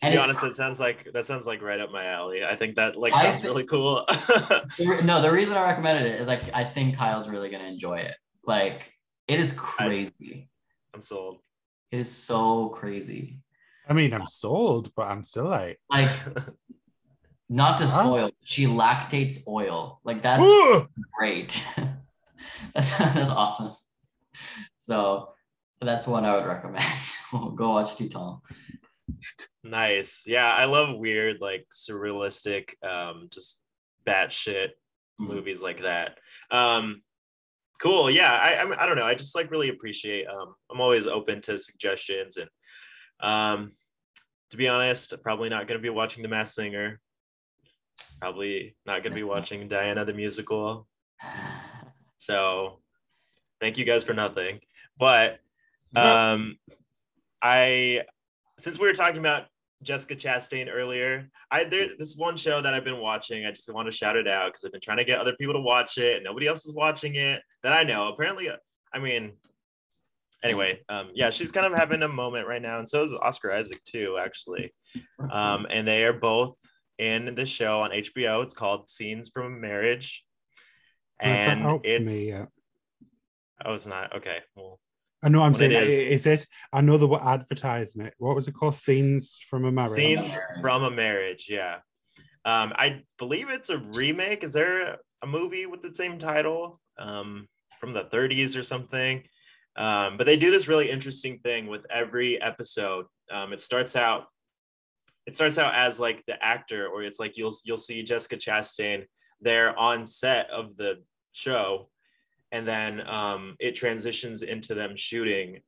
To and be honest, that sounds like that sounds like right up my alley. I think that like sounds think, really cool. no, the reason I recommended it is like I think Kyle's really gonna enjoy it. Like it is crazy. I, I'm sold. It is so crazy. I mean, I'm sold, but I'm still like like not to spoil. Huh? She lactates oil. Like that's great. that's, that's awesome. So that's one I would recommend. Go watch Titan. Nice. Yeah, I love weird, like surrealistic, um, just batshit mm. movies like that. Um, cool. Yeah, I I'm, I don't know. I just like really appreciate. Um, I'm always open to suggestions, and um, to be honest, probably not going to be watching The Masked Singer. Probably not going to be watching Diana the musical. So, thank you guys for nothing. But um, I since we were talking about Jessica Chastain earlier, I there this one show that I've been watching. I just want to shout it out because I've been trying to get other people to watch it. Nobody else is watching it that I know. Apparently, I mean, anyway, um, yeah, she's kind of having a moment right now, and so is Oscar Isaac too, actually. Um, and they are both in the show on HBO. It's called Scenes from a Marriage, and it's me yet? Oh, it's not okay. Well, I know I'm saying is- is. it? I know they were advertising it. What was it called? Scenes from a marriage. Scenes from a Marriage, yeah. Um, I believe it's a remake. Is there a movie with the same title um, from the 30s or something? Um, but they do this really interesting thing with every episode. Um, it starts out, it starts out as like the actor, or it's like you'll you'll see Jessica Chastain there on set of the show, and then um, it transitions into them shooting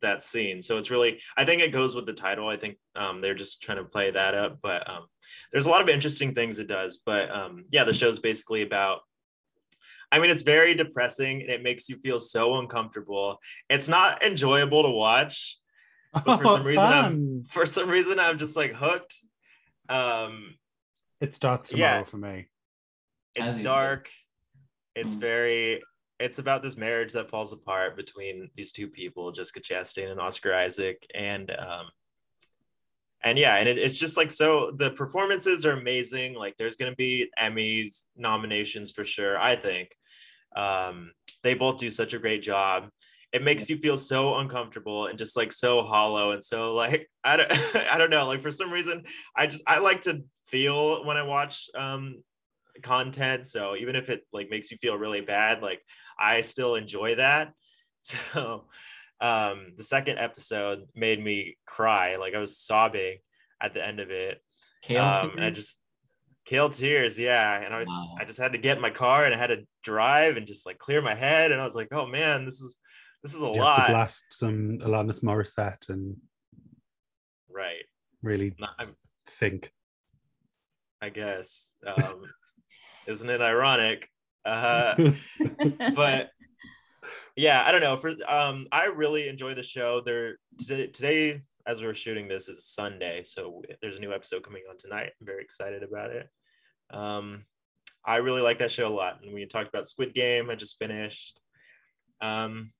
that scene. So it's really, I think it goes with the title. I think um, they're just trying to play that up, but um, there's a lot of interesting things it does. But um, yeah, the show's basically about. I mean, it's very depressing and it makes you feel so uncomfortable. It's not enjoyable to watch. But for some reason, I'm- For some reason, I'm just like hooked. Um, it starts tomorrow yeah. for me. it's As you dark. It's Mm. very. It's about this marriage that falls apart between these two people, Jessica Chastain and Oscar Isaac, and um, and yeah, and it, it's just like so. The performances are amazing. Like, there's gonna be Emmys nominations for sure. I think um, they both do such a great job. It makes you feel so uncomfortable and just like so hollow and so like I don't I don't know. Like for some reason, I just I like to feel when I watch um, content. So even if it like makes you feel really bad, like I still enjoy that. So um the second episode made me cry. Like I was sobbing at the end of it. Kale Um, and I tears? just kale tears, yeah. And I just Wow. I just had to get in my car and I had to drive and just like clear my head. And I was like, oh man, this is this is a You have to lot. blast some Alanis Morissette and Right. really Not- I'm- think. I guess. Um isn't it ironic? Uh but yeah i don't know. For um i really enjoy the show. There today, today as we're shooting this is sunday so there's a new episode coming on tonight. I'm very excited about it. Um i really like that show a lot and we talked about squid game i just finished. Um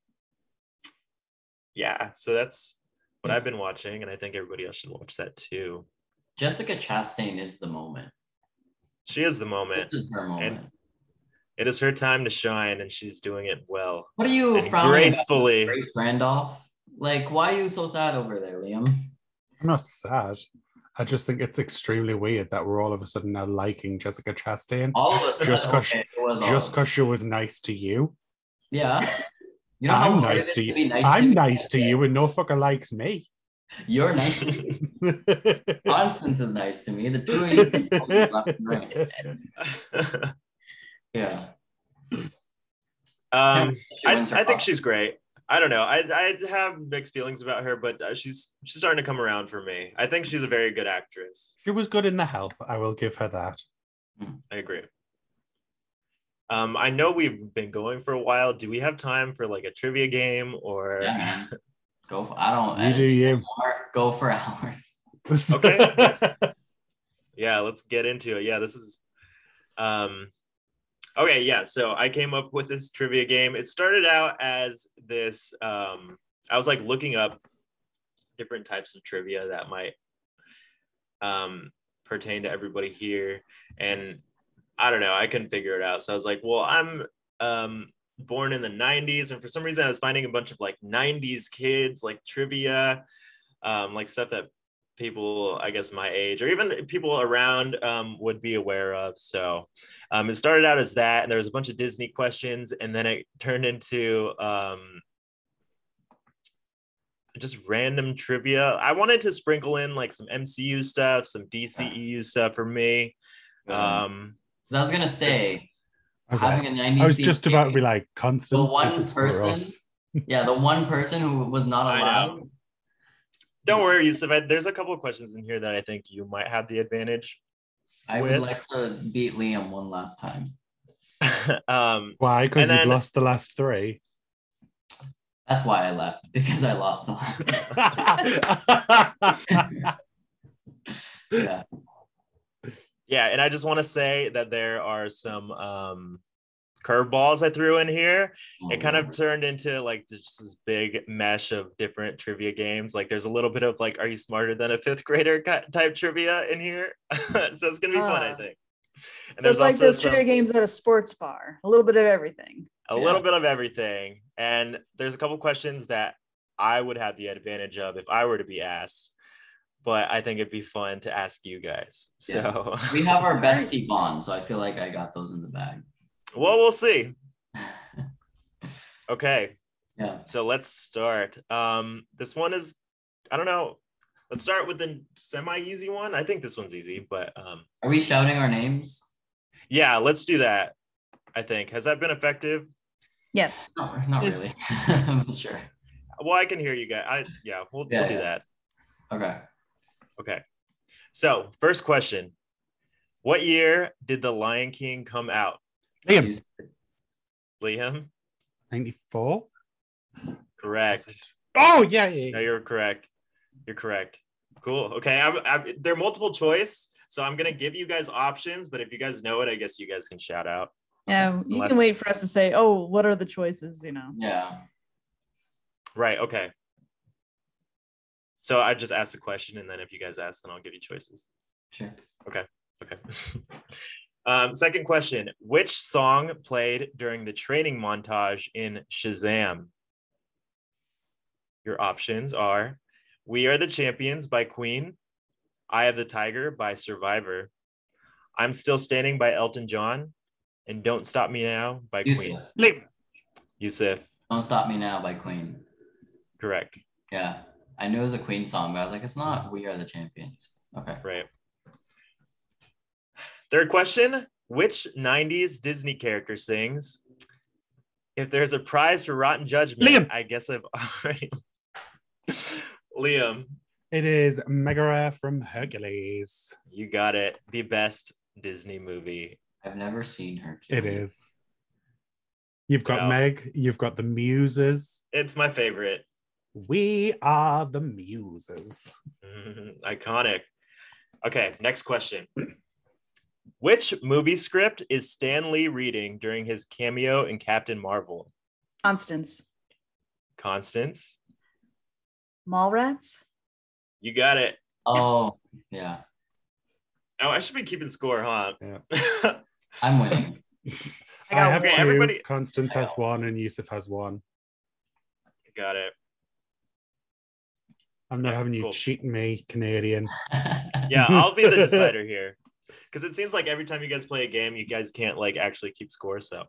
yeah so that's what i've been watching and i think everybody else should watch that too. Jessica Chastain is the moment. She is the moment This is her moment. it is her time to shine and she's doing it well what are you and frowning about, gracefully Grace Randolph? Like, why are you so sad over there, Liam? I'm not sad. I just think it's extremely weird that we're all of a sudden now liking Jessica Chastain All of us Just 'cause- okay, it was all just of us. because she was nice to you. yeah. You know I'm hard nice to you. be nice I'm to nice to you, and no fucker likes me. You're nice to me. Constance is nice to me. The two of you left and right. Yeah. um I, I think she's great. I don't know. I, I have mixed feelings about her, but uh, she's she's starting to come around for me. I think she's a very good actress. she was good in the help. I will give her that. I agree. Um, I know we've been going for a while. Do we have time for like a trivia game or? Yeah, man. Go for I don't You do you. more, go for hours. Okay, let's- yeah, let's get into it. Yeah, this is. Um, okay, yeah. So I came up with this trivia game. It started out as this. Um, I was like looking up different types of trivia that might um, pertain to everybody here, and I don't know. I couldn't figure it out. So I was like, well, I'm um, born in the 90s, and for some reason, I was finding a bunch of like 90s kids like trivia, um, like stuff that people i guess my age or even people around um, would be aware of so um, it started out as that and there was a bunch of disney questions and then it turned into um, just random trivia. I wanted to sprinkle in like some mcu stuff some dceu stuff for me um, I was gonna say, was, having like- a 90s I was just about to be movie. like, Constance, one this is for person- us. yeah, the one person who was not allowed. Don't worry, Yousef. I- There's a couple of questions in here that I think you might have the advantage. I would like to beat Liam one last time. um, Why? Because you've then- lost the last three. That's why I left because I lost the last. yeah. Yeah, and I just want to say that there are some um, curveballs I threw in here. It kind of turned into like just this big mesh of different trivia games. Like there's a little bit of like, are you smarter than a fifth grader type trivia in here? so it's gonna be fun, I Ah. think. And so it's like those some- trivia games at a sports bar. A little bit of everything. a Yeah. little bit of everything. And there's a couple questions that I would have the advantage of if I were to be asked. But I think it'd be fun to ask you guys. Yeah. So We have our bestie bond, so I feel like I got those in the bag. well, we'll see. Okay. yeah. So let's start. Um, this one is, I don't know. Let's start with the semi-easy one. I think this one's easy, but um, Are we shouting our names? yeah, let's do that. I think has that been effective? Yes. No, not really. I'm not sure. Well, I can hear you guys. I yeah, we'll, Yeah, we'll do yeah. that. Okay. Okay. So first question: What year did The Lion King come out? Liam, Liam, 94? correct. Oh, yeah, yeah. No, you're correct. You're correct. Cool. Okay. I'm, I'm, they're multiple choice, so I'm gonna give you guys options. But if you guys know it, I guess you guys can shout out. Yeah, you Unless- can wait for us to say, "Oh, what are the choices?" You know. Yeah. Right. Okay. So I just asked a question, and then if you guys ask, then I'll give you choices. Sure. Okay. um, second question: Which song played during the training montage in Shazam? Your options are "We Are the Champions" by Queen, "Eye of the Tiger" by Survivor, "I'm Still Standing" by Elton John, and "Don't Stop Me Now" by Yousef. Queen. Yousef, Don't Stop Me Now by Queen. correct. Yeah. I knew it was a Queen song, but I was like, it's not We Are the Champions. Okay. Right. Third question Which 90s Disney character sings? If there's a prize for rotten judgment, Liam. I guess I've already. Liam, It is Megara from Hercules. you got it. The best Disney movie. I've never seen her. It is. You've got Yeah. Meg, you've got the Muses. It's my favorite. We are the Muses. Mm-hmm. Iconic. Okay, next question. Which movie script is Stan Lee reading during his cameo in Captain Marvel? Constance. Constance, Mallrats. you got it. Oh, yeah. Oh, I should be keeping score, huh? Yeah. I'm winning. I I, have Okay, two. everybody- Constance has one and Yousef has one. You got it. I'm not having you cool. cheating me, Canadian. Yeah, I'll be the decider here. Because it seems like every time you guys play a game, you guys can't like actually keep score. So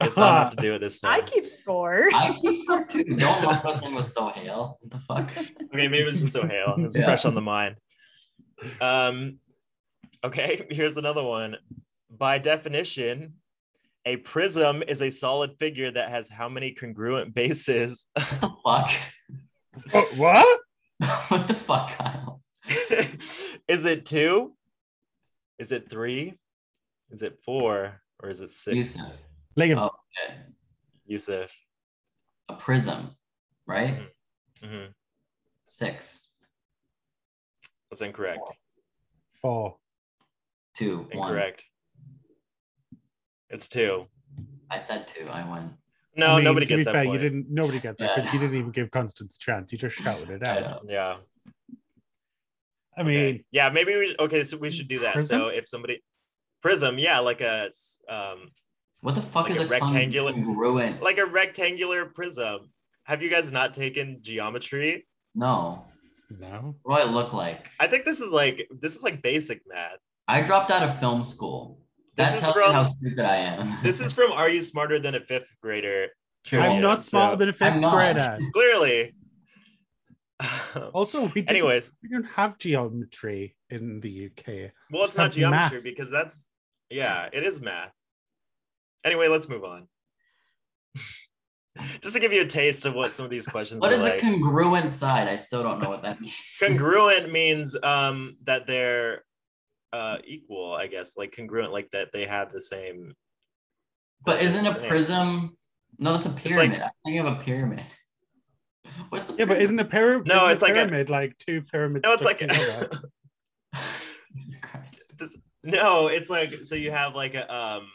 I guess I'll have to do it this time. I keep score. I keep score too. Don't my first name was Sohail. What the fuck? Okay, maybe it's just so hail. It's Yeah. fresh on the mind. Um, okay, here's another one. By definition, a prism is a solid figure that has how many congruent bases? fuck. Oh, what? what the fuck, Kyle? is it two? Is it three? Is it four? Or is it six? Yousef. Oh, okay. Yousef. A prism, right? Mhm. Six, That's incorrect. four. two, one. Incorrect. It's two. I said two. I won. No, I mean, nobody to gets be that fair, point. you didn't. Nobody gets it Yeah. because you didn't even give Constance a chance. You just shouted it out. know. Yeah. I Okay. mean, yeah, maybe we okay, so we should do that. Prism? So if somebody prism, yeah, like a um What the fuck Like is a a rectangular- congruent? like a rectangular prism. Have you guys not taken geometry? No. no. What do I look like? I think this is like this is like basic math. I dropped out of film school. This That is tells from- you how stupid I am. This is from Are You Smarter Than a Fifth Grader? True. I'm not so- smarter than a 5th I'm not. grader. Clearly. Also, we didn't, Anyways, we don't have geometry in the UK. well, it's It's not not geometry math. because that's yeah, it is math. Anyway, let's move on. Just to give you a taste of what some of these questions What are is like. the congruent side? I still don't know what that means. congruent means um that they're uh equal, I guess. Like congruent, like that they have the same. but isn't a Same. prism? No, that's a like- pyramid. I'm thinking of a pyramid. What's a Yeah, but isn't a pyramid? No, it's like a- pyramid like two pyramids. No, it's stuck like together? Jesus Christ. this- no, it's like so you have like a um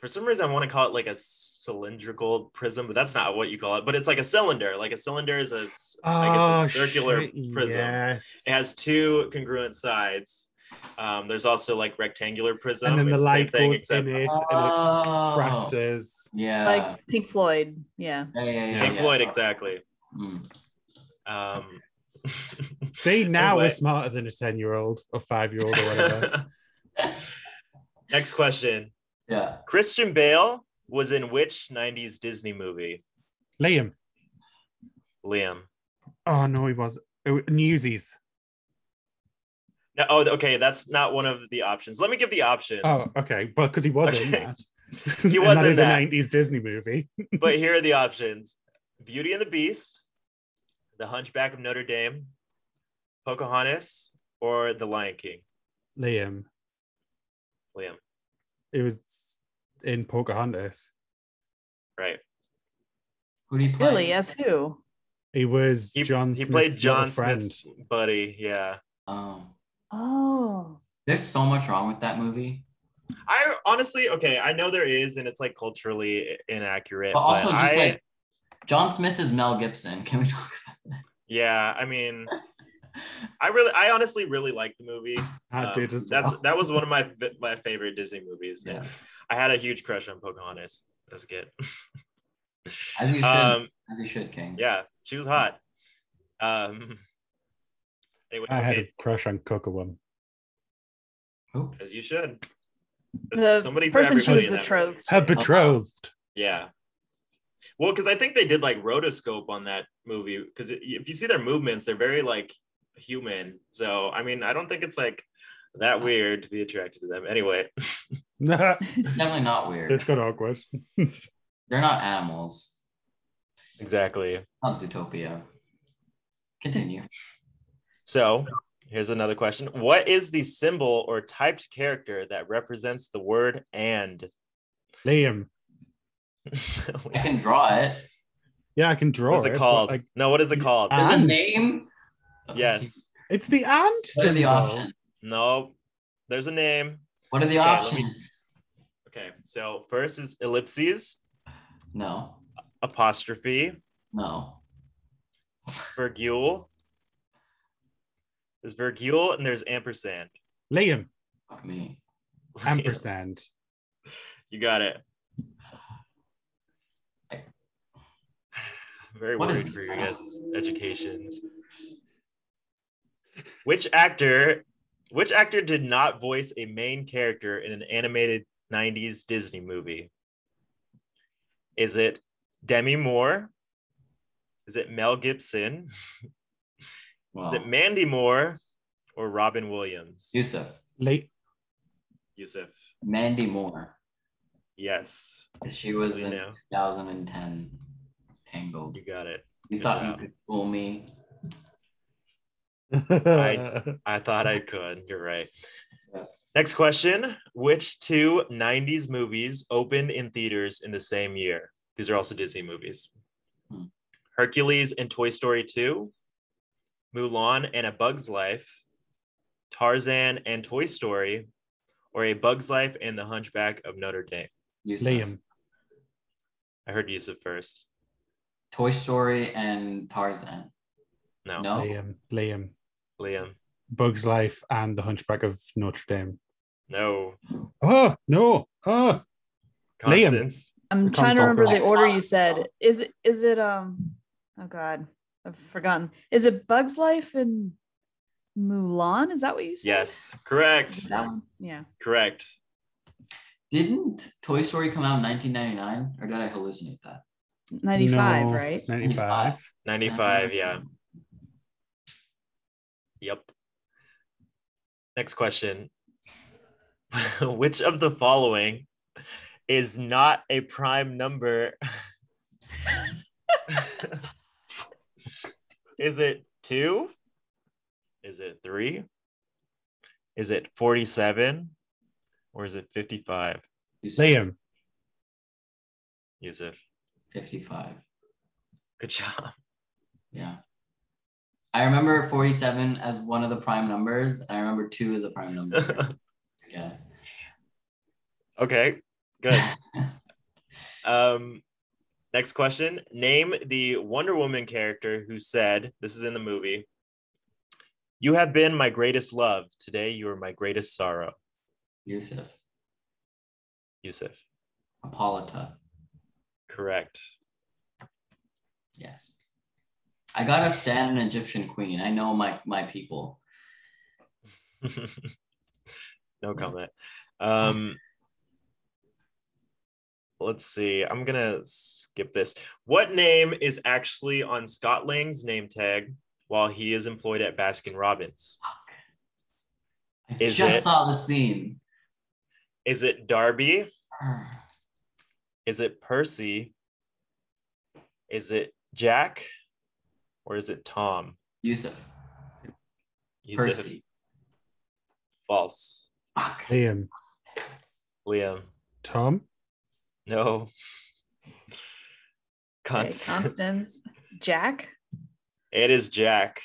for some reason I want to call it like a cylindrical prism, but that's not what you call it. But it's like a cylinder. Like a cylinder is a s- I guess Oh, a circular shit, prism. Yes. It has two congruent sides. Um, there's also like rectangular prism. and then the It's same light thing, goes except in it, and it Oh, fractures. yeah. like Pink Floyd. Yeah. yeah, yeah, yeah, Pink yeah. Floyd, exactly. Mm. Um, They now Anyway. are smarter than a ten-year-old or five-year-old or whatever. Next question. Yeah. Christian Bale was in which 90s Disney movie? Liam. Liam. Oh no, he was. Oh, Newsies. No, oh, okay. That's not one of the options. Let me give the options. Oh, okay. Well, because he was in that. He was that in is that. a '90s Disney movie. But here are the options Beauty and the Beast, The Hunchback of Notre Dame, Pocahontas, or The Lion King. Liam. Liam. It was in Pocahontas. Right. Who did you play? Really? As who? He was He, John. he played Smith's little John friend. Smith's buddy. Yeah. Oh. Oh. There's so much wrong with that movie. I honestly, okay, I know there is, and it's like culturally inaccurate. But also but just I, like John Smith is Mel Gibson. Can we talk yeah, I mean, I really, I honestly really like the movie. I Um, did as that's well. that was one of my my favorite Disney movies. Yeah. I had a huge crush on Pocahontas as a kid. As you should, um, as you should, King. yeah, she was hot. Um, anyway, I had a crush on Cocoa Who? Oh. as you should. The There's somebody person she was everybody in betrothed movie. Her betrothed. Yeah. Well, because I think they did like rotoscope on that movie. Because if you see their movements, they're very like human. So I mean, I don't think it's like that weird to be attracted to them. Anyway, Definitely not weird. got awkward. They're not animals. exactly. Not Zootopia. Continue. So here's another question: What is the symbol or typed character that represents the word "and"? Liam. I can draw it. Yeah, I can draw What's it. it called? Like, no, what is it called? And- There's a name. Yes. it's the and What are the options? No. There's a name. What are the Okay, let me- options? Okay. So first is ellipses, No. apostrophe, No. virgule. There's virgule and there's ampersand. Liam. Fuck me. Ampersand. You got it. I- Very What is worried for your now? guys' educations. Which actor, which actor did not voice a main character in an animated 90s Disney movie? Is it Demi Moore? Is it Mel Gibson? Is it Mandy Moore or Robin Williams? Yousef. Late. Yousef. Mandy Moore. Yes. She was in know, 2010 Tangled. you got it. You good thought job. you could fool me? I- I thought I could. You're right. Yeah. Next question. Which two 90s movies opened in theaters in the same year? These are also Disney movies Hmm. Hercules and Toy Story 2, Mulan and A Bug's Life, Tarzan and Toy Story, or A Bug's Life and The Hunchback of Notre Dame. Yousef. Liam. I heard Yousef first. Toy Story and Tarzan. No, No. Liam. Liam. Liam. Bug's Life and The Hunchback of Notre Dame. No. Oh no! Oh, Liam. I'm trying to remember the- the order you said. Is it is it um oh god, I've forgotten. Is it Bugs Life and Mulan? Is that what you said? Yes, correct. That one? Yeah. Correct. Didn't Toy Story come out in 1999? Or did I hallucinate that? 95, no, right? Ninety-five. 95, yeah. Yep. Next question. Which of the following is not a prime number. is it two? Is it three? Is it 47? Or is it 55? Yousef, Liam. Yousef, 55. good job. Yeah. I remember 47 as one of the prime numbers. And I remember two as a prime number. I guess. okay, good. Um, next question. Name the Wonder Woman character who said, this is in the movie, You have been my greatest love. Today you are my greatest sorrow. Yousef. Yousef. Hippolyta. Correct. Yes. I gotta stand an Egyptian queen. I know my my people. no comment. Um, let's see. I'm gonna skip this. What name is actually on Scott Lang's name tag while he is employed at Baskin Robbins? I Is just it- saw the scene. Is it Darby? Is it Percy? Is it Jack? Or is it Tom? Yousef. You said Percy. false. Fuck. Liam. Liam. Tom. No. Okay, Constance. Constance. Jack. It is Jack.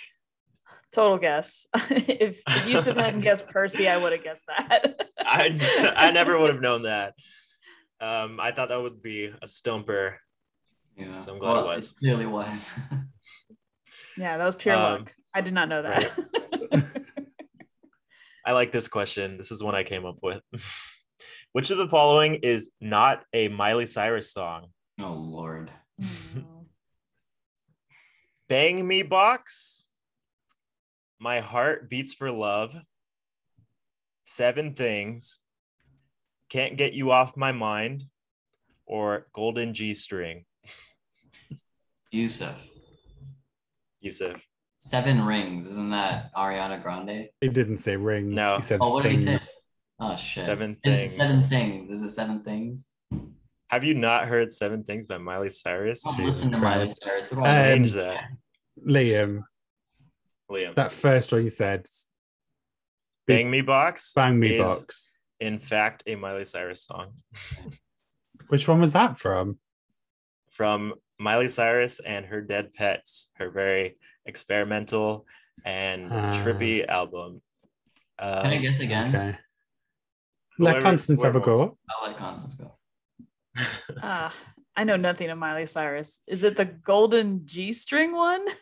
Total guess. if, if Yousef hadn't guessed Percy, I would have guessed that. I I never would have known that. Um, I thought that would be a stumper. Yeah. So I'm glad it was. clearly was. Yeah, that was pure Um, luck. I did not know that. I like this question. This is one I came up with. Which of the following is not a Miley Cyrus song? oh Lord. Bang Me Box, My Heart Beats for Love, Seven Things, Can't Get You Off My Mind, or Golden G String. Yousef. Yousef. Seven rings. Isn't that Ariana Grande? He didn't say rings. No. He said Oh, what did he things. say? Oh shit. Seven Things. Seven things. Is it seven things? Have you not heard Seven Things by Miley Cyrus? Don't Jesus listen to Miley Cyrus. What Um, about- Change that, Liam. Liam. That first one you said. Bang Me Box Bang me is, box. in fact, a Miley Cyrus song Which one was that from? from Miley Cyrus and her Dead Petz, her very experimental and Ah. trippy album. Um, Can I guess again? Okay. Let Whoever- Constance have a go. I'll let Constance go. Ah, I know nothing of Miley Cyrus. Is it the Golden G string one?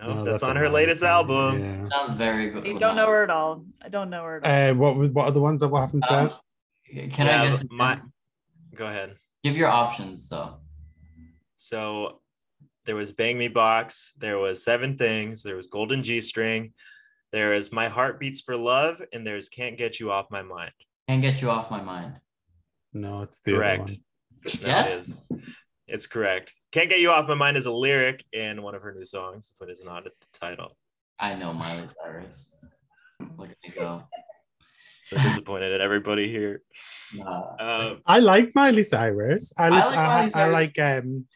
No, Oh, that's, a on her Miley latest song, album. yeah. Sounds very good. I don't know her at all. I don't know her at all. Uh, what what are the ones that what happened Um, said? Can Yeah, I guess? my- Go ahead. Give your options though. So there was Bang Me Box, there was Seven Things, there was Golden G String, there is My Heart Beats for Love, and there's Can't Get You Off My Mind. Can't get you off my mind. No, it's the Correct. other one. It Yes. is. It's correct. Can't Get You Off My Mind is a lyric in one of her new songs, but it's not at the title. I know Miley Cyrus. Look at me go. So disappointed at everybody here. Nah. Um, I like Miley Cyrus. I, listen, like I, Miley I, like um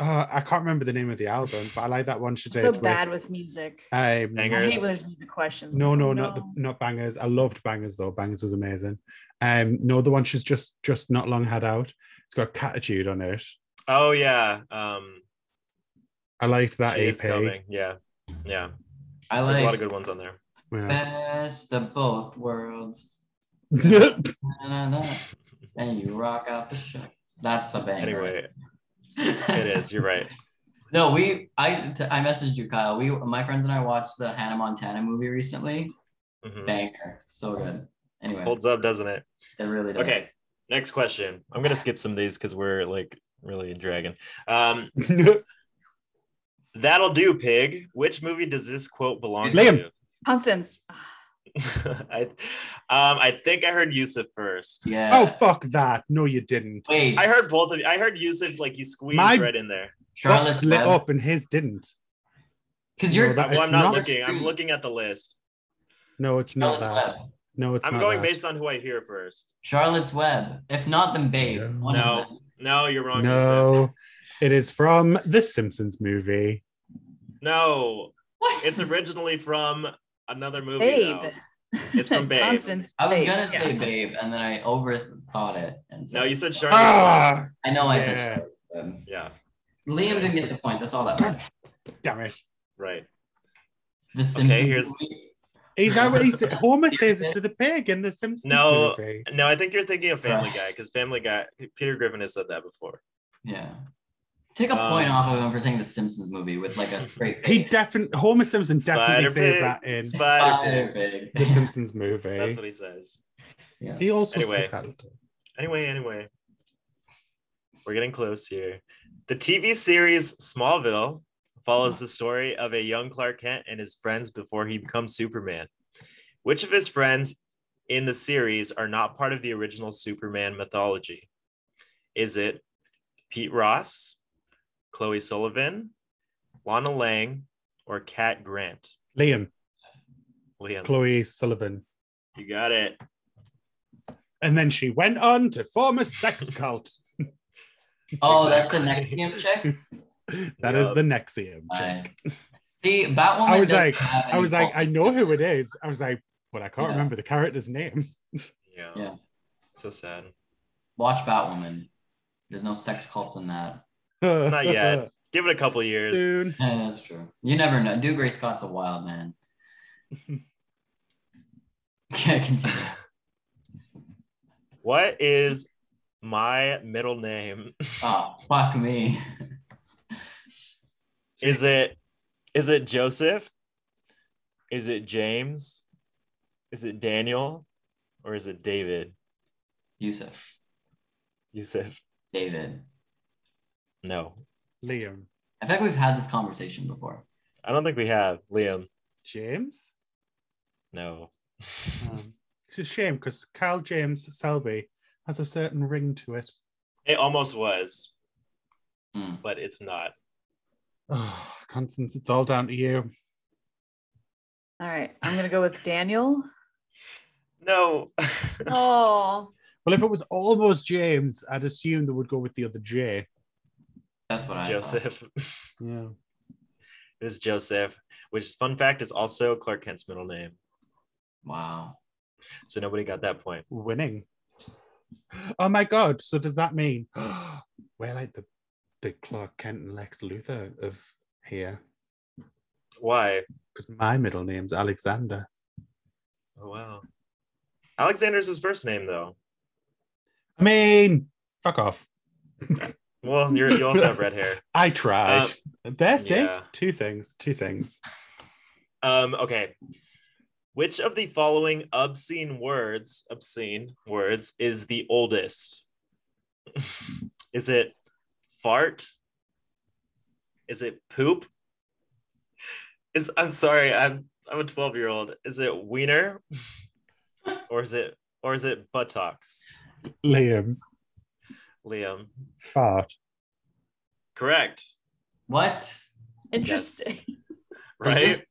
uh, I can't remember the name of the album, but I like that one she did so with bad with music. um, I Bangers. hate when there's music questions. No, I'm no, not the not bangers. I loved bangers though. Bangers was amazing. Um, no, the one she's just just not long had out. It's got Cattitude on it. oh yeah. Um, I liked that she EP. Yeah. Yeah. I There's a lot of good ones on there. Yeah. best of both worlds. And you rock out the show. That's a banger. Anyway, it is. You're right. No, we I t- I messaged you, Kyle. We my friends and I watched the Hannah Montana movie recently. Mhm. Banger, so good. Anyway, Holds up, doesn't it? it really does. Okay. Next question. I'm gonna skip some of these because we're like really dragging. Um, that'll do, pig. Which movie does this quote belong Liam. Constance. To? I, um, I think I heard Yousef first. Yeah. oh fuck that! No, you didn't. wait. I heard both of you. I heard Yousef like he squeezed My- right in there. Charlotte's lit Web. up and his didn't. Because you're that- Well, I'm not not looking. I'm looking at the list. No, it's not Charlotte's that. Web. No, it's I'm not going that. based on who I hear first. Charlotte's Web. If not, then Babe. No. No, no, you're wrong. Yousef. No, it is from the Simpsons movie. no, What? it's originally from another movie. Babe. though. It's from Babe. Constance. I was gonna yeah. say Babe, and then I overthought it. And No, you said Charlotte's Web. Ah, I know I Yeah. said Charlotte's Yeah, Liam didn't get the point. That's all that matters. damn it! right. The Simpsons. here's- movie. Is that what he said? Homer says it to the pig in the Simpsons No. movie. No, I think you're thinking of Family Guy because Family Guy, Peter Griffin has said that before. Yeah. Take a point Um, off of him for saying the Simpsons movie with like a straight He definitely Homer Simpson definitely Spider says Pig. that in Spider Spider Pig. the Simpsons movie. That's what he says. Yeah. He also Anyway. says that. Anyway, anyway, we're getting close here. The TV series Smallville follows the story of a young Clark Kent and his friends before he becomes Superman. Which of his friends in the series are not part of the original Superman mythology? Is it Pete Ross, Chloe Sullivan, Lana Lang, or Cat Grant? Liam, Liam, Chloe Sullivan. you got it. And then she went on to form a sex cult. Oh, that's the Exactly. next game check. That is Yup. the NXIVM. Nice. See, Batwoman. I was like- I was like, I know who it is. I was like, but I can't Yeah. remember the character's name. Yeah. Yeah. So sad. Watch Batwoman. There's no sex cults in that. Not yet. Give it a couple years. Soon. Yeah, that's true. You never know. Dude Gray Scott's a wild man. Yeah, continue. What is my middle name? Oh, fuck me. Is it is it Joseph? Is it James? Is it Daniel? Or is it David? Yousef. Yousef? David. No. Liam. I think we've had this conversation before. I don't think we have. Liam. James? No. Um, it's a shame because Kyle James Selby has a certain ring to it. It almost was, Hmm. but it's not. Oh, Constance, it's all down to you. All right, I'm gonna go with Daniel. No. Oh, Well, if it was almost James, I'd assume they would go with the other J. That's what I thought. Joseph. Yeah. It is Joseph, which fun fact is also Clark Kent's middle name. Wow. So nobody got that point. Winning. Oh my god. So does that mean we're like the the Clark Kent and Lex Luthor of here? Why? Because my middle name's Alexander. Oh wow. Alexander's his first name though. I mean, fuck off. Well, you're, you also have red hair. I tried. That's yeah. it. Two things. Two things. Um, okay. Which of the following obscene words, obscene words, is the oldest? is it fart? Is it poop? Is I'm sorry, I'm I'm a 12 year old. Is it wiener? or is it or is it buttocks? Liam, Liam. fart. Correct. What? interesting. Right?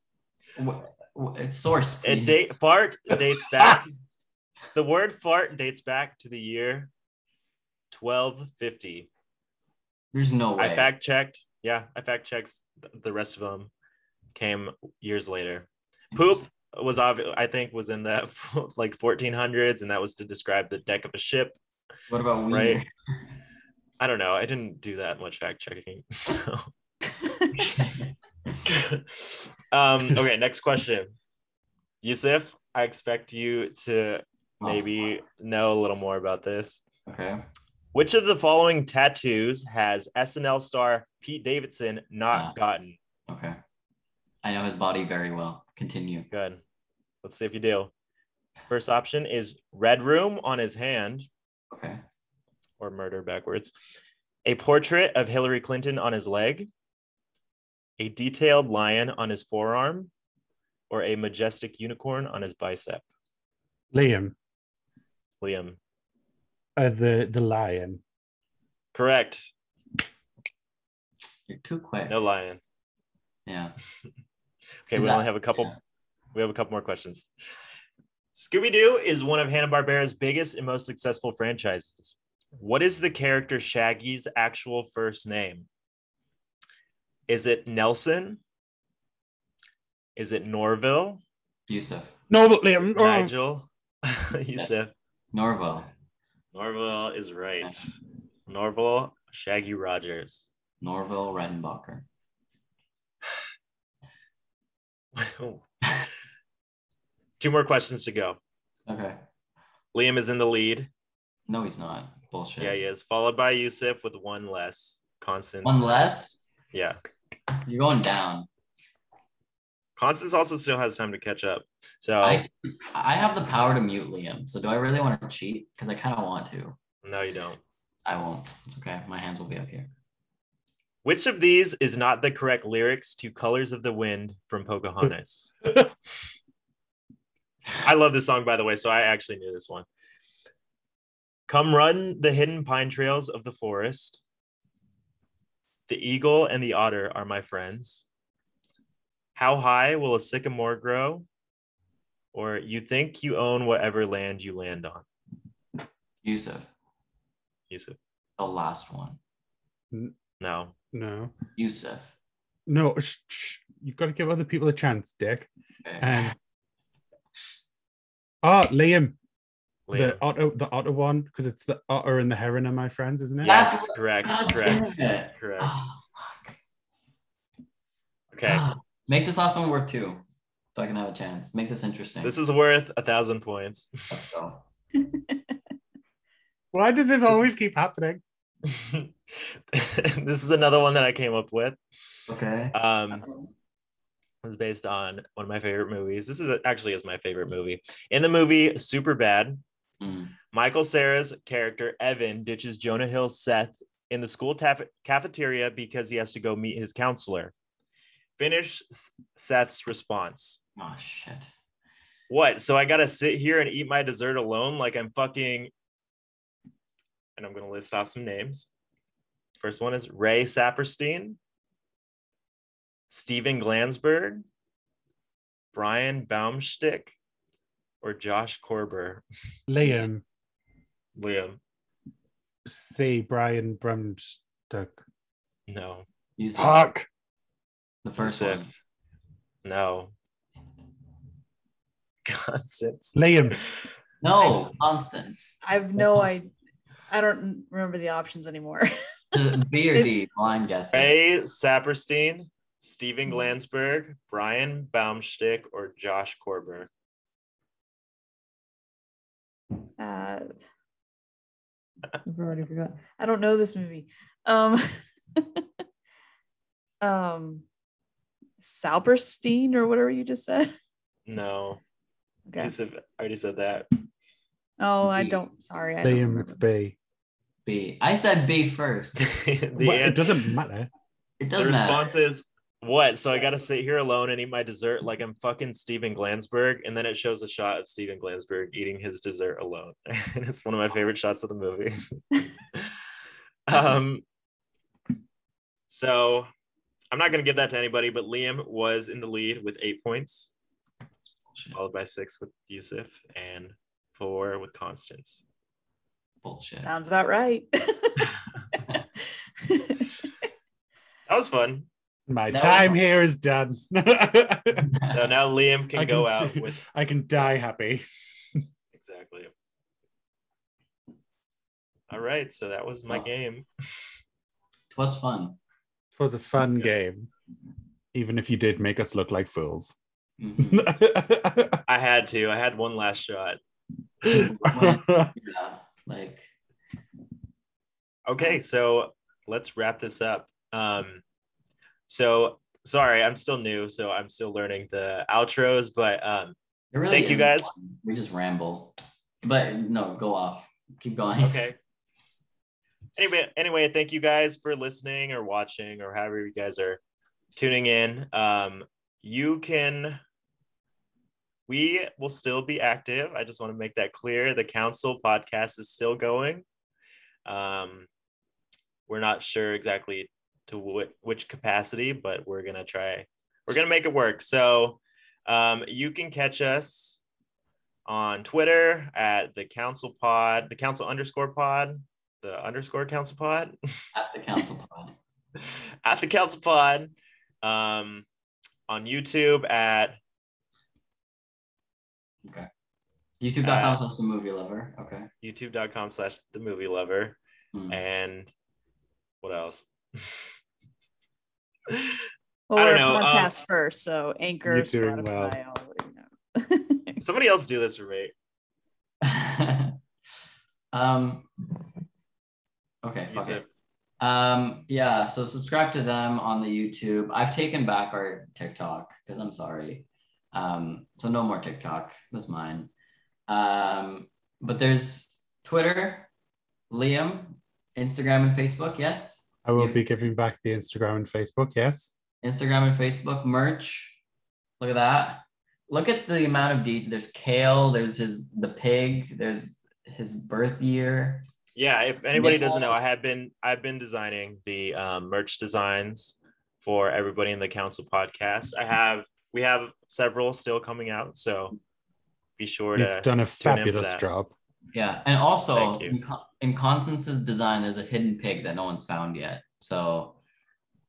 Wh- wh- It's source. It date fart dates back. the word fart dates back to the year 1250. There's no way. I fact checked. Yeah, I fact checked. The rest of them came years later. Poop was obvious. I think was in the like 1400s, and that was to describe the deck of a ship. What about wiener? Right. I don't know. I didn't do that much fact checking. So. um. Okay. Next question. Yousef, I expect you to Oh, maybe know a little more about this. Okay. Which of the following tattoos has SNL star Pete Davidson not Ah. gotten? Okay. I know his body very well. Continue. Good. Let's see if you do. First option is Red Room on his hand, Okay. or murder backwards. A portrait of Hillary Clinton on his leg. A detailed lion on his forearm, or a majestic unicorn on his bicep. Liam, Liam, uh, the the lion. correct. You're too quick. No lion. Yeah. Okay, we that- only have a couple. yeah. We have a couple more questions. Scooby Doo is one of Hanna Barbera's biggest and most successful franchises. What is the character Shaggy's actual first name? Is it Nelson? Is it Norville? Yousef. No, but Liam. oh. Nigel? Yousef. Norville. Norville is right. Norville, Shaggy Rogers. Norville Redenbacher. Two more questions to go. Okay. Liam is in the lead. No, he's not. Bullshit. Yeah, he is. Followed by Yousef with one less. Constance. One less. Yeah. You're going down. Constance also still has time to catch up. So I I have the power to mute Liam. So do I really want to cheat? Because I kind of want to. no, you don't. I won't. It's okay. My hands will be up here. Which of these is not the correct lyrics to Colors of the Wind from Pocahontas? I love this song, by the way, so I actually knew this one. Come run the hidden pine trails of the forest. The eagle and the otter are my friends. How high will a sycamore grow? Or you think you own whatever land you land on? Yousef. Yousef. The last one. No. No, Yousef. no. Sh- sh- you've got to give other people a chance, Dick. Okay. Um, oh, Liam, Liam. the otter, the otter one, because it's the otter and the heron are my friends, isn't it? Yes, That's- correct. God Correct. Correct. Oh, Okay. ah. Make this last one work too. So I can have a chance. Make this interesting. This is worth a thousand points. Let's go. Why does this always keep happening? this is another one that I came up with. Okay. Um, was based on one of my favorite movies. This is actually is my favorite movie. In the movie Superbad, Mm. Michael Cera's character Evan ditches Jonah Hill's Seth in the school taf- cafeteria because he has to go meet his counselor. Finish Seth's response. Oh shit. What? So I gotta sit here and eat my dessert alone like I'm fucking. And I'm gonna list off some names. First one is Ray Saperstein, Steven Glansberg, Brian Baumstick, or Josh Korber. Liam, Liam. say Brian Brumstuck. No. Yousef. Fuck. The first one. No. Constance. Liam, No, Constance. I have no idea. I don't remember the options anymore. B or D, blind guessing. Ray Saperstein, Steven Glansberg, Brian Baumstick, or Josh Korber. Uh, I've already forgot. I don't know this movie. Um, um, Salperstein or whatever you just said. No. Okay. Yousef already said that. Oh, I B. don't. Sorry. I don't Liam, it's. B. B. I said B first. the, Well, an- it doesn't matter. It the doesn't matter. response is what? So I got to sit here alone and eat my dessert like I'm fucking Steven Glansberg. And then it shows a shot of Steven Glansberg eating his dessert alone. and it's one of my favorite shots of the movie. um, so I'm not going to give that to anybody, but Liam was in the lead with eight points, followed by six with Yousef and four with Constance. Bullshit. Sounds about right. That was fun. My No. time here is done. So now Liam can I go out do- with I can die happy. exactly. All right, so that was my Oh. game. It was fun. It was a fun Yeah. game, even if you did make us look like fools. Mhm. I had to. I had one last shot. yeah. Like, Okay, so let's wrap this up. Um, so sorry, I'm still new, so I'm still learning the outros, but um, really Thank you, guys. fun. We just ramble. But no, go off. Keep going. okay. Anyway, anyway, thank you guys for listening or watching or however you guys are tuning in. Um, you can we will still be active. I just want to make that clear. The council podcast is still going. Um, we're not sure exactly to wh- which capacity, but we're gonna try. We're gonna make it work. So um, you can catch us on Twitter at the Council Pod, the Council underscore Pod, the underscore Council Pod, At the council pod. at the Council Pod, um, on YouTube at Okay. YouTube.com Uh, slash the movie lover. Okay. youtube.com slash the movie lover Hmm. and what else? Well, I don't we're know, a um, podcast first, so Anchor, You're doing well. Spotify, all, you know. Somebody else do this for me. um. Okay. You Fuck said- it. Um. Yeah. So subscribe to them on the YouTube. I've taken back our TikTok because I'm sorry. Um. So no more TikTok. That's mine. Um. But there's Twitter, Liam, Instagram, and Facebook. Yes. I will Yeah. be giving back the Instagram and Facebook. Yes. Instagram and Facebook merch. Look at that. Look at the amount of detail. There's Kale. There's his the pig. There's his birth year. Yeah, if anybody Yeah. doesn't know, I have been I've been designing the um, merch designs for everybody in the council podcast. I have we have several still coming out, so be sure You've to done a tune in for fabulous that. job. Yeah, and also in, in Constance's design, there's a hidden pig that no one's found yet. So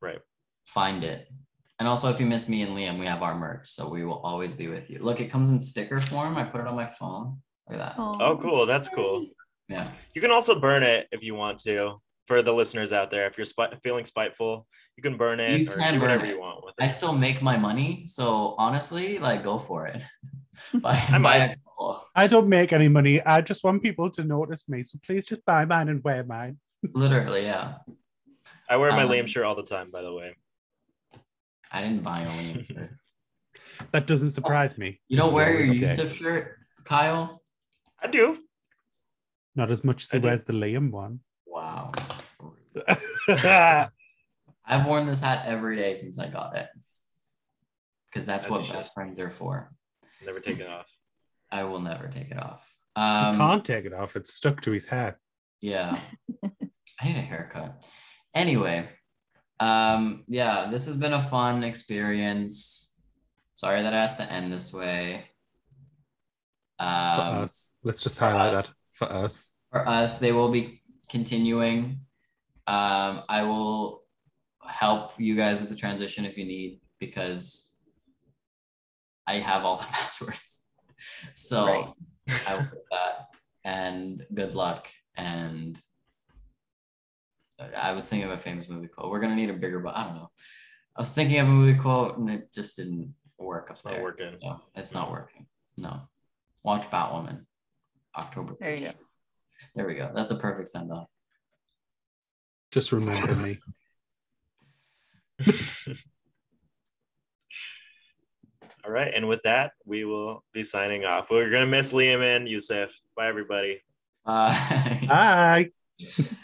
right. find it. And also, if you miss me and Liam, we have our merch, so we will always be with you. Look, it comes in sticker form. I put it on my phone. Look at that. Oh, cool. That's cool. Yeah. You can also burn it if you want to. For the listeners out there, if you're spi- feeling spiteful, you can burn it You or do whatever it. you want with it. I still make my money, so honestly, like, go for it. buy, I buy might. A couple. I don't make any money. I just want people to notice me. So please just buy mine and wear mine. Literally, yeah. I wear my Um, Liam shirt all the time, by the way. I didn't buy a Liam shirt. That doesn't surprise me. You don't wear your Yousef shirt, Kyle? I do. Not as much as I he do. wears the Liam one. Wow. I've worn this hat every day since I got it. Because that's As what best friends are for. Never take it off. I will never take it off. he Um, can't take it off. It's stuck to his hair. yeah. I need a haircut. Anyway, um, yeah, this has been a fun experience. Sorry that it has to end this way. For Um, us. Let's just for highlight that for us. for us they will be continuing um i will help you guys with the transition if you need because i have all the passwords so Right. i will put that and good luck and i was thinking of a famous movie quote we're gonna need a bigger but i don't know i was thinking of a movie quote and it just didn't work up It's not there working. so it's not working no watch batwoman october There you go. there we go. That's the perfect send off. Just remember me. All right. And with that, we will be signing off. We're going to miss Liam and Yousef. Bye, everybody. Uh, Bye.